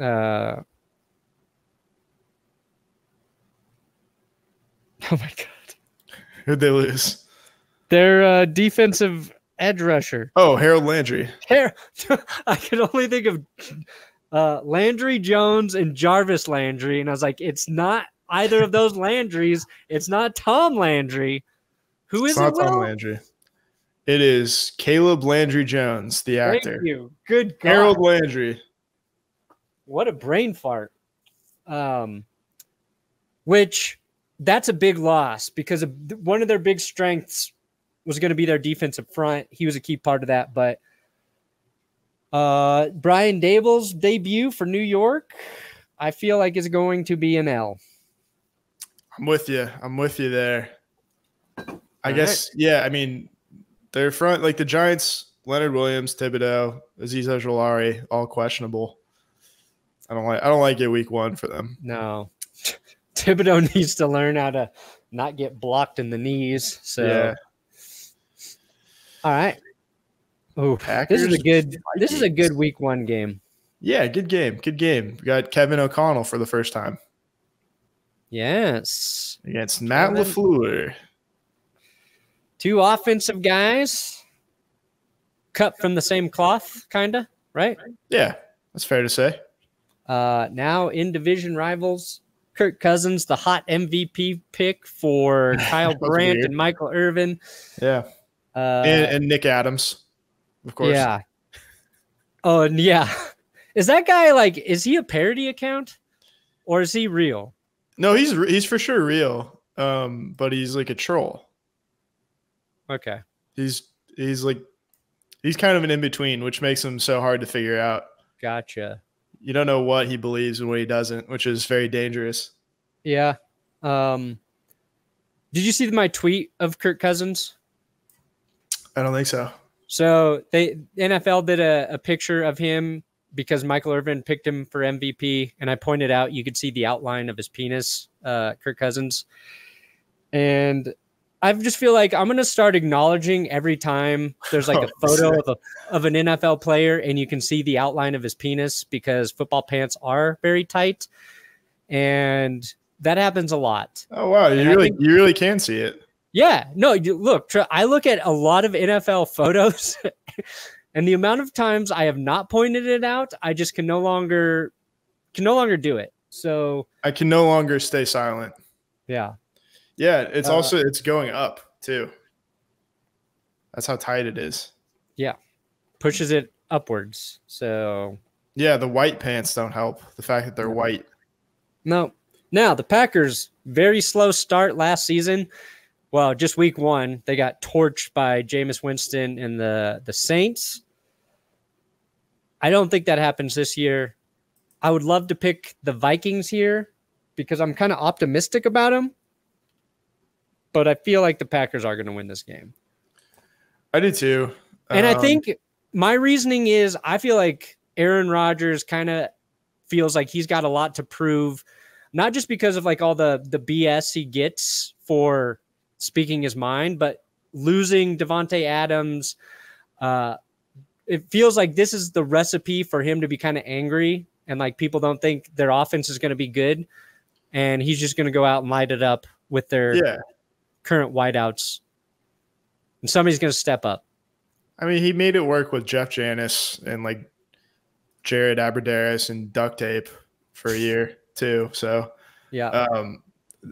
uh *laughs* Oh my god. Who'd they lose? Their uh, defensive edge rusher. Oh, Harold Landry. Hair- *laughs* I could only think of uh, Landry Jones and Jarvis Landry, and I was like, it's not either of those Landrys. It's not Tom Landry. Who is It's not it? Tom Will? Landry. It is Caleb Landry Jones, the Thank actor. Thank you. Good God. Harold Landry. What a brain fart. Um, which that's a big loss because of, one of their big strengths was going to be their defensive front. He was a key part of that, but uh, Brian Daboll's debut for New York, I feel like is going to be an L. I'm with you. I'm with you there. I All guess, yeah. I mean, their front, like the Giants, Leonard Williams, Thibodeaux, Azeez Ojulari, all questionable. I don't like. I don't like it week one for them. No, *laughs* Thibodeaux needs to learn how to not get blocked in the knees. So, Yeah. All right. Oh, Packers, this is a good. This is a good week one game. Yeah, good game. Good game. We got Kevin O'Connell for the first time Yes. against Matt Kevin- Lafleur. Two offensive guys cut from the same cloth, kind of, right? Yeah, that's fair to say. Uh, now in division rivals, Kirk Cousins, the hot MVP pick for *laughs* Kyle That's Brandt weird. and Michael Irvin. Yeah, Uh, and, and Nick Adams, of course. yeah. Oh, yeah. *laughs* Is that guy like, is he a parody account or is he real? No, he's he's for sure real. Um, but he's like a troll. Okay. He's he's like he's kind of an in between, which makes him so hard to figure out. Gotcha. You don't know what he believes and what he doesn't, which is very dangerous. Yeah. Um, did you see my tweet of Kirk Cousins? I don't think so. So they NFL did a, a picture of him because Michael Irvin picked him for MVP, and I pointed out you could see the outline of his penis, uh, Kirk Cousins, and I just feel like I'm gonna start acknowledging every time there's like a *laughs* Oh, photo of a of an NFL player and you can see the outline of his penis because football pants are very tight, and that happens a lot. Oh wow, you And really think- you really can see it. Yeah, no, you, look, I look at a lot of NFL *laughs* photos, and the amount of times I have not pointed it out, I just can no longer can no longer do it. So I can no longer stay silent. yeah, Yeah, it's Uh, also it's going up too. That's how tight it is. Yeah. Pushes it upwards. So Yeah, the white pants don't help. The fact that they're white. no. Now the Packers very slow start last season. Well, just week one, they got torched by Jameis Winston and the the Saints. I don't think that happens this year. I would love to pick the Vikings here because I'm kind of optimistic about them. But I feel like the Packers are going to win this game. I do too. And I Um, think my reasoning is I feel like Aaron Rodgers kind of feels like he's got a lot to prove, not just because of like all the the BS he gets for speaking his mind, but losing Davante Adams. Uh, it feels like this is the recipe for him to be kind of angry and like people don't think their offense is going to be good, and he's just going to go out and light it up with their yeah. current wideouts, and somebody's going to step up. I mean, he made it work with Jeff Janis and like Jared Abbrederis and duct tape for a year too. So Yeah. um,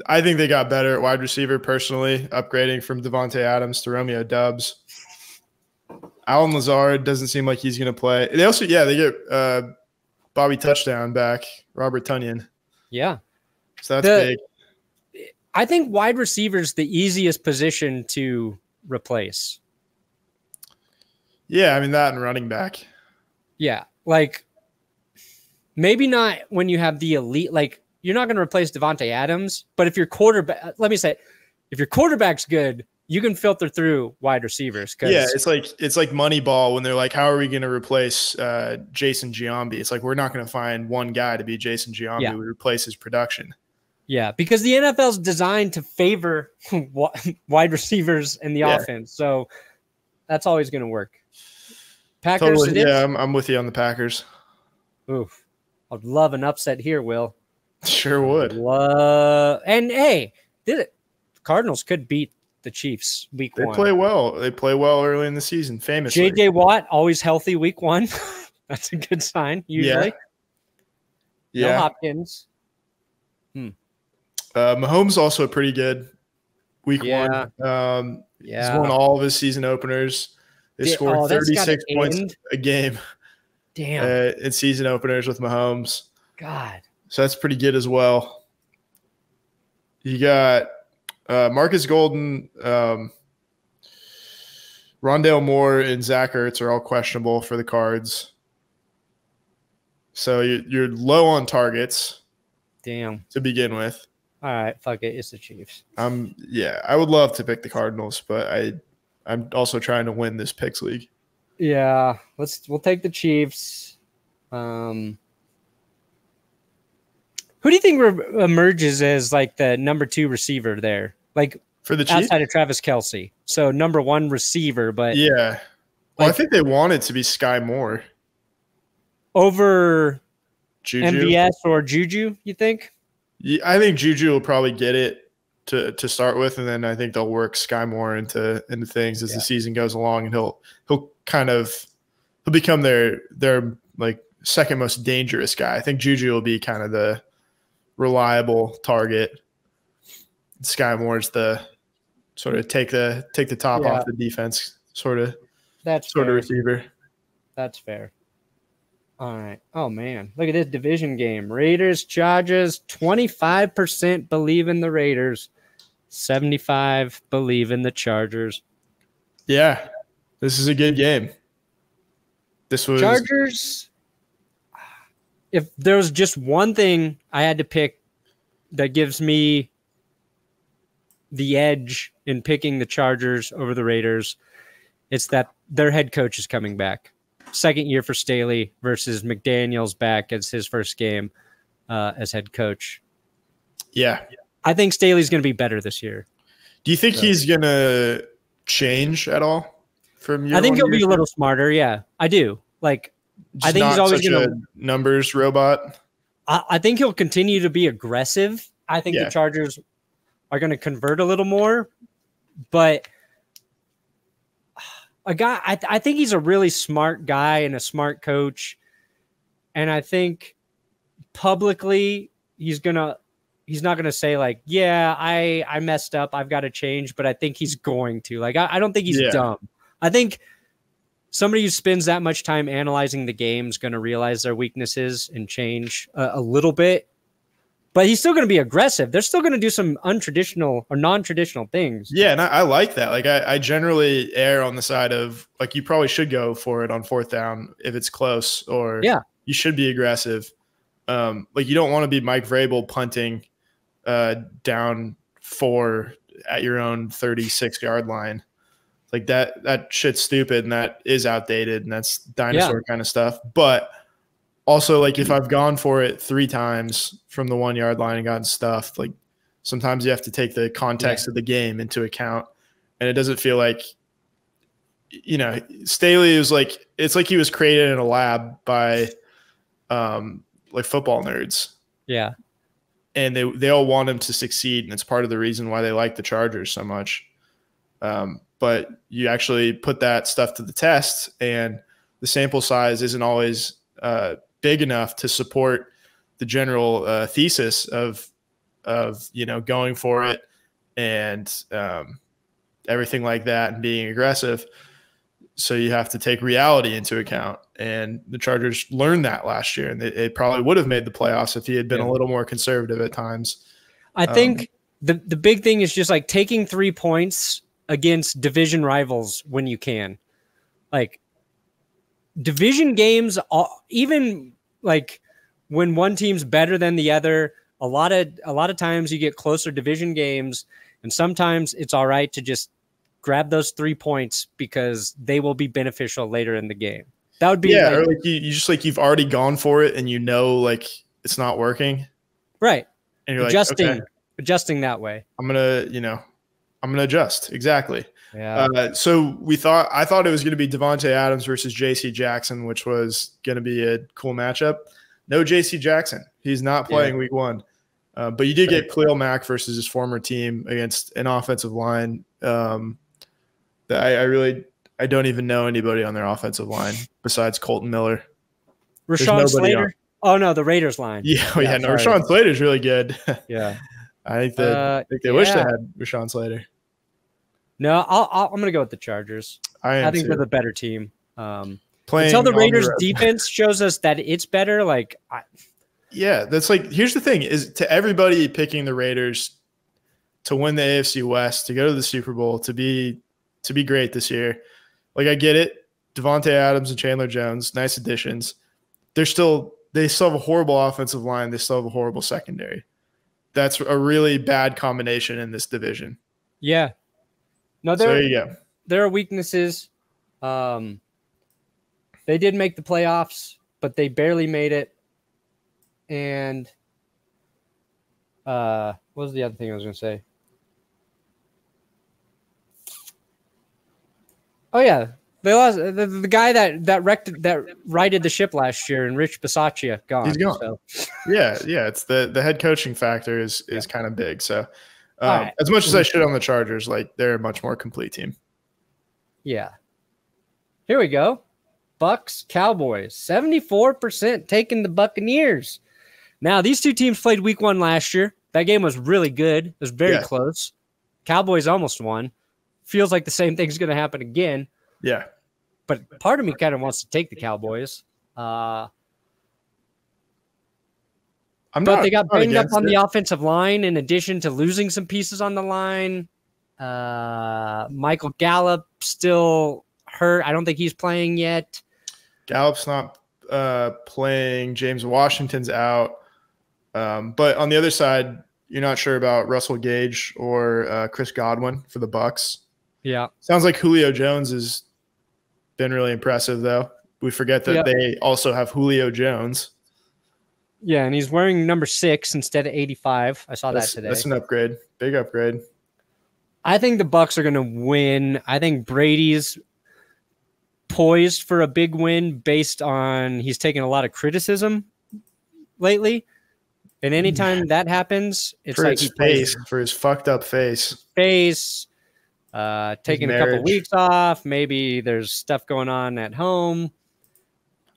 I think they got better at wide receiver personally, upgrading from Davante Adams to Romeo Doubs. Allen Lazard doesn't seem like he's going to play. They also, yeah, they get uh, Bobby Touchdown back, Robert Tonyan. yeah. So that's The- big. I think wide receiver is the easiest position to replace. Yeah, I mean that and running back. Yeah. Like maybe not when you have the elite, like you're not going to replace Davante Adams, but if your quarterback, let me say, if your quarterback's good, you can filter through wide receivers. Yeah, it's like it's like Moneyball when they're like, "How are we going to replace uh, Jason Giambi?" It's like we're not going to find one guy to be Jason Giambi. Yeah. We replace his production. yeah, because the NFL's designed to favor *laughs* wide receivers in the Yeah. offense. So that's always going to work. Packers, Totally. Yeah, I'm, I'm with you on the Packers. Oof. I'd love an upset here, Will. Sure would. Love and hey, did it? Cardinals could beat the Chiefs week They one. They play well. They play well early in the season, famously. JJ Watt always healthy week one. *laughs* That's a good sign. Usually, no yeah. Hopkins. Hmm. Uh, Mahomes also a pretty good week Yeah. one. Um, Yeah, He's won all of his season openers. They Yeah, scored oh, 36 points end. a game Damn, uh, in season openers with Mahomes. God. So that's pretty good as well. You got uh, Marcus Golden, um, Rondale Moore, and Zach Ertz are all questionable for the Cards. So you- you're low on targets Damn. to begin with. All right, fuck it. It's the Chiefs. Um, yeah, I would love to pick the Cardinals, but I, I'm also trying to win this picks league. Yeah, let's. We'll take the Chiefs. Um, who do you think re- emerges as like the number two receiver there? Like For the Chiefs, outside of Travis Kelce, so number one receiver, but yeah. Well, Like- I think they wanted to be Skyy Moore, over Juju. MVS or Juju. You think? Yeah, I think Juju will probably get it to to start with, and then I think they'll work Skyy Moore into into things as Yeah. the season goes along, and he'll he'll kind of he'll become their their like second most dangerous guy. I think Juju will be kind of the reliable target. Skyy Moore's the sort of take the take the top Yeah. off the defense sort of That's sort of receiver. That's fair. All right. Oh man, look at this division game. Raiders, Chargers. Twenty-five percent believe in the Raiders. Seventy-five believe in the Chargers. Yeah, this is a good game. This was Chargers. If there was just one thing I had to pick that gives me the edge in picking the Chargers over the Raiders, it's that their head coach is coming back. Second year for Staley versus McDaniels back as his first game uh, as head coach. yeah. I think Staley's going to be better this year. Do you think So- he's gonna change at all from year I think one he'll to be year a little smarter. Yeah, I do. Like I Just think he's always gonna- a numbers robot. I, I think he'll continue to be aggressive. I think Yeah. the Chargers are going to convert a little more, but a guy, I, I think he's a really smart guy and a smart coach. And I think publicly he's gonna he's not gonna say like, yeah, I I messed up, I've got to change, but I think he's going to. Like, I, I don't think he's Yeah. dumb. I think somebody who spends that much time analyzing the game is gonna realize their weaknesses and change a, a little bit. But he's still gonna be aggressive. They're still gonna do some untraditional or non-traditional things. Yeah, and I, I like that. Like I, I generally err on the side of like you probably should go for it on fourth down if it's close, or Yeah. you should be aggressive. Um, like you don't want to be Mike Vrabel punting uh, down four at your own 36 yard line. Like that that shit's stupid and that is outdated and that's dinosaur kind of stuff. But also like if I've gone for it three times from the one yard line and gotten stuffed, like sometimes you have to take the context of the game into account. And it doesn't feel like you know, Staley is like it's like he was created in a lab by um like football nerds Yeah. and they they all want him to succeed, and it's part of the reason why they like the Chargers so much. Um, but you actually put that stuff to the test, and the sample size isn't always uh, big enough to support the general uh, thesis of of you know going for it and um, everything like that, and being aggressive. So you have to take reality into account, and the Chargers learned that last year, and they, it probably would have made the playoffs if he had been Yeah. a little more conservative at times. I Um, think the the big thing is just like taking three points against division rivals when you can. Like division games, even like when one team's better than the other, a lot of a lot of times you get closer division games, and sometimes it's all right to just grab those three points because they will be beneficial later in the game. That would be yeah, like- or like you, you just like you've already gone for it, and you know like it's not working, right. and you're Adjusting, like, okay, adjusting that way. I'm gonna you know I'm gonna adjust exactly. Yeah. Uh, so we thought I thought it was going to be Davante Adams versus J.C. Jackson, which was going to be a cool matchup. No J.C. Jackson, he's not playing Week One, uh, but you did get Khalil Mack versus his former team against an offensive line. Um, that I, I really I don't even know anybody on their offensive line besides Kolton Miller. Rashawn Slater. Oh no, the Raiders line. Yeah, *laughs* oh, yeah, Yeah, no, sorry. Rashawn Slater's really good. *laughs* Yeah. I think that Uh, I think they wish they had Rashawn Slater. No, I'll, I'll, I'm going to go with the Chargers. I am I think too. they're the better team. Um, Playing until the Raiders' road. defense shows us that it's better, like I, Yeah, that's like here's the thing is to everybody picking the Raiders to win the AFC West, to go to the Super Bowl, to be to be great this year. Like I get it. Davante Adams and Chandler Jones, nice additions. They're still they still have a horrible offensive line, they still have a horrible secondary. That's a really bad combination in this division. yeah. No, So there there you go. there are weaknesses. Um, they did make the playoffs, but they barely made it. And uh, what was the other thing I was going to say? Oh yeah, they lost the, the guy that that wrecked that righted the ship last year, and Rich Bisaccia gone. He's gone. So, Yeah, yeah. It's the the head coaching factor is is kind of big. So um, right. as much as I shit on the Chargers, like they're a much more complete team. yeah. Here we go. Bucks Cowboys 74% taking the Buccaneers. Now, these two teams played week 1 last year. That game was really good. It was very Yeah. close. Cowboys almost won. Feels like the same thing's going to happen again, Yeah. but part of me kind of wants to take the Cowboys. Uh, I'm but not, they got banged up on it. the offensive line in addition to losing some pieces on the line. Uh, Michael Gallup still hurt. I don't think he's playing yet. Gallup's not uh, playing. James Washington's out. Um, but on the other side, you're not sure about Russell Gage or uh, Chris Godwin for the Bucks. Yeah. Sounds like Julio Jones has been really impressive, though. We forget that Yeah. they also have Julio Jones. Yeah, and he's wearing number six instead of 85. I saw That's, that today. that's an upgrade, big upgrade. I think the Bucks are going to win. I think Brady's poised for a big win based on he's taken a lot of criticism lately. And anytime *sighs* that happens, it's for like his face, for his fucked up face. face, uh, taking a couple weeks off. Maybe there's stuff going on at home.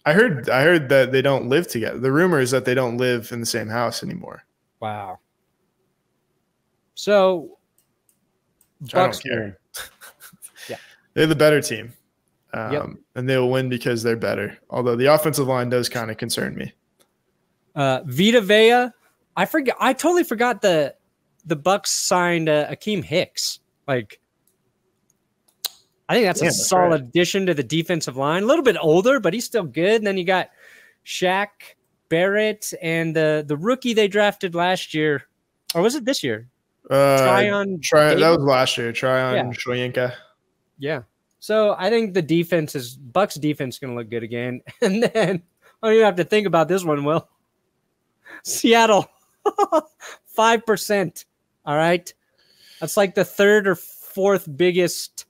I heard I heard that they don't live together. The rumor is that they don't live in the same house anymore. Wow. So, I don't Bucks care. Yeah. *laughs* They're the better team. Um, Yep. And they will win because they're better. Although the offensive line does kind of concern me. Uh, Vita Vea, I forget. I totally forgot the the Bucks signed uh, Akiem Hicks. Like, I think that's Yeah, a that's solid right. addition to the defensive line. A little bit older, but he's still good. And then you got Shaq Barrett and the the rookie they drafted last year, or was it this year? Uh, Tryon. try, that was last year. Try on Yeah. Shoyinka. Yeah. So I think the defense is Bucks defense is going to look good again. *laughs* And then I don't even have to think about this one, Will. Seattle, *laughs* five percent. All right, that's like the third or fourth biggest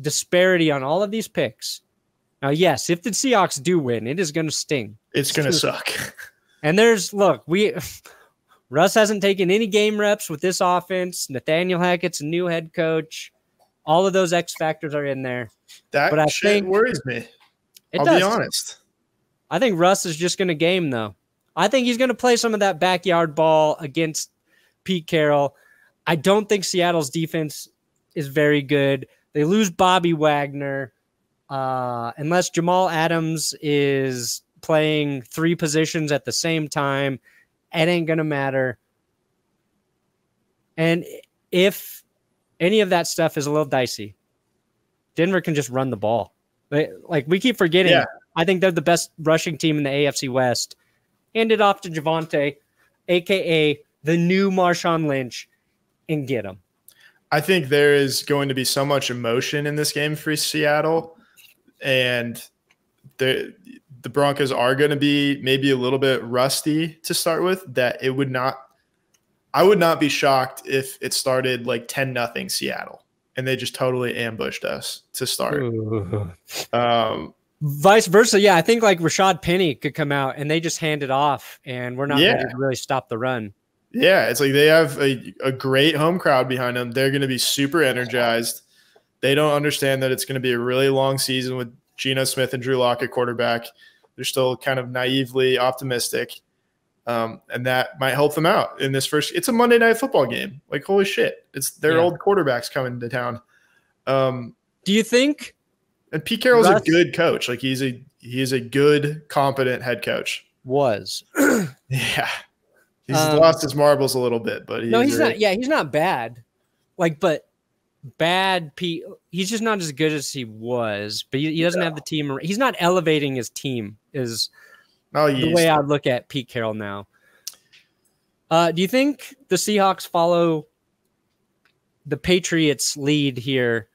disparity on all of these picks. Now, yes, if the Seahawks do win, it is going to sting. It's gonna suck. And there's look, we *laughs* Russ hasn't taken any game reps with this offense. Nathaniel Hackett's a new head coach. All of those X factors are in there. That But I shit think- worries me. It I'll does. be honest. I think Russ is just going to game though. I think he's going to play some of that backyard ball against Pete Carroll. I don't think Seattle's defense is very good. They lose Bobby Wagner uh, unless Jamal Adams is playing three positions at the same time. It ain't going to matter. And if any of that stuff is a little dicey, Denver can just run the ball. They- Like we keep forgetting. Yeah. I think they're the best rushing team in the AFC West. Hand it off to Javonte, aka the new Marshawn Lynch, and get him. I think there is going to be so much emotion in this game for Seattle, and the the Broncos are going to be maybe a little bit rusty to start with. That it would not, I would not be shocked if it started like ten nothing Seattle, and they just totally ambushed us to start. Um, Vice versa, yeah. I think like Rashad Penny could come out and they just hand it off, and we're not Yeah. ready to really stop the run. Yeah, it's like they have a, a great home crowd behind them. They're going to be super energized. They don't understand that it's going to be a really long season with Geno Smith and Drew Lock at quarterback. They're still kind of naively optimistic. Um, and that might help them out in this first. It's a Monday night football game. Like, holy shit. It's their Yeah. old quarterbacks coming to town. Um, Do you think? and Pete Carroll's Russ- a good coach. Like, he's a he's a good, competent head coach. Was *clears throat* Yeah. He's Um, lost his marbles a little bit, but no, he's a- not. Yeah, he's not bad. Like, but bad Pete. He's just not as good as he was. But he, he doesn't have the team. He's not elevating his team. Is No, the he's- way I look at Pete Carroll now. Uh, do you think the Seahawks follow the Patriots lead here?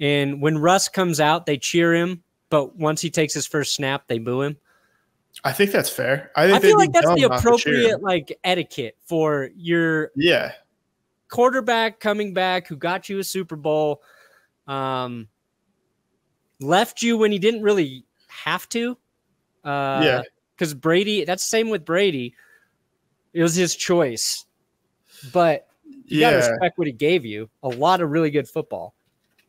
And when Russ comes out, they cheer him, but once he takes his first snap, they boo him. I think that's fair. I think I feel like that's the not to cheer appropriate like etiquette for your Yeah, quarterback coming back who got you a Super Bowl, um, left you when he didn't really have to. Uh, Yeah. because Brady. That's same with Brady. It was his choice, but you gotta yeah. respect what he gave you. A lot of really good football.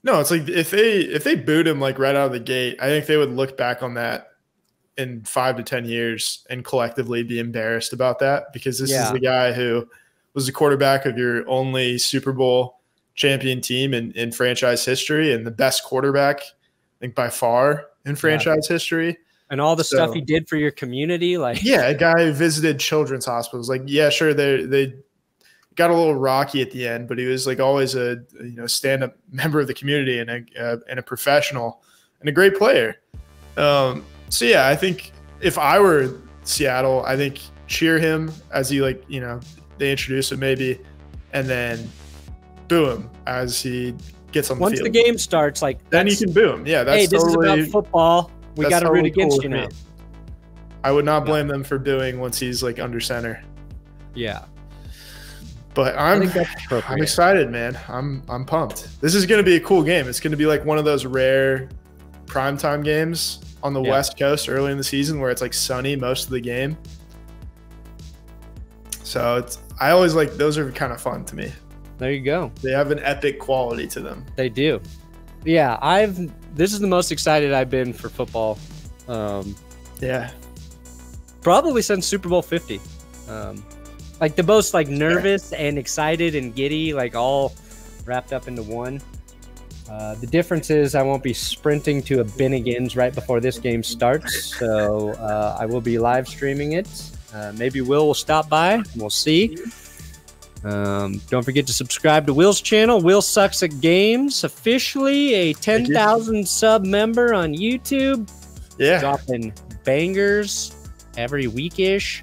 No, it's like if they if they boot him like right out of the gate, I think they would look back on that in five to ten years and collectively be embarrassed about that because this is the guy who was the quarterback of your only Super Bowl champion team in, in franchise history and the best quarterback, I think by far in franchise history. And all the stuff he did for your community, like Yeah, a guy who visited children's hospitals. Like, yeah, sure, they they got a little rocky at the end, but he was like always a you know stand up *laughs* member of the community and a uh, and a professional and a great player. Um, so yeah, I think if I were Seattle, I think cheer him as he like you know they introduce him maybe, and then boo him as he gets on the once field. the game starts, like then you can boo him. Yeah, that's hey, this totally. is about football. We got to root totally cool against with you me. I would not blame them for booing once he's like under center. Yeah, But I'm I'm excited, man. I'm I'm pumped. This is going to be a cool game. It's going to be like one of those rare primetime games on the Yeah. West Coast early in the season where it's like sunny most of the game. So it's I always like those are kind of fun to me. There you go. They have an epic quality to them. They do. Yeah, I've. This is the most excited I've been for football, um, Yeah. probably since Super Bowl Fifty. Um, like the most like nervous and excited and giddy, like all wrapped up into one. Uh, the difference is I won't be sprinting to a Bennigan's right before this game starts, so uh, I will be live streaming it. Uh, maybe Will will stop by. We'll see. Um, don't forget to subscribe to Will's channel. Will sucks at games. Officially a ten thousand sub member on YouTube. Yeah, dropping bangers every weekish.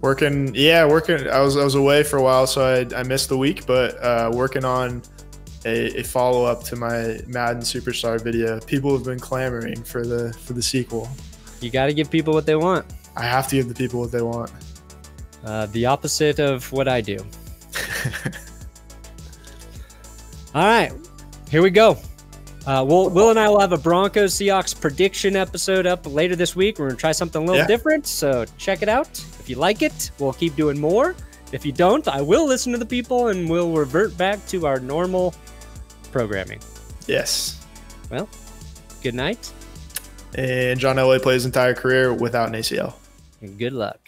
Working, yeah, working. I was I was away for a while, so I, I missed the week, but uh, working on a, a follow up to my Madden Superstar video. People have been clamoring for the for the sequel. You got to give people what they want. I have to give the people what they want. Uh, the opposite of what I do. *laughs* All right, here we go. Uh, Will, Will and I will have a Broncos Seahawks prediction episode up later this week. We're going to try something a little yeah. different, so check it out. If you like it, we'll keep doing more. If you don't, I will listen to the people and we'll revert back to our normal programming. Yes. Well, good night. And John Elway plays his entire career without an ACL. And good luck.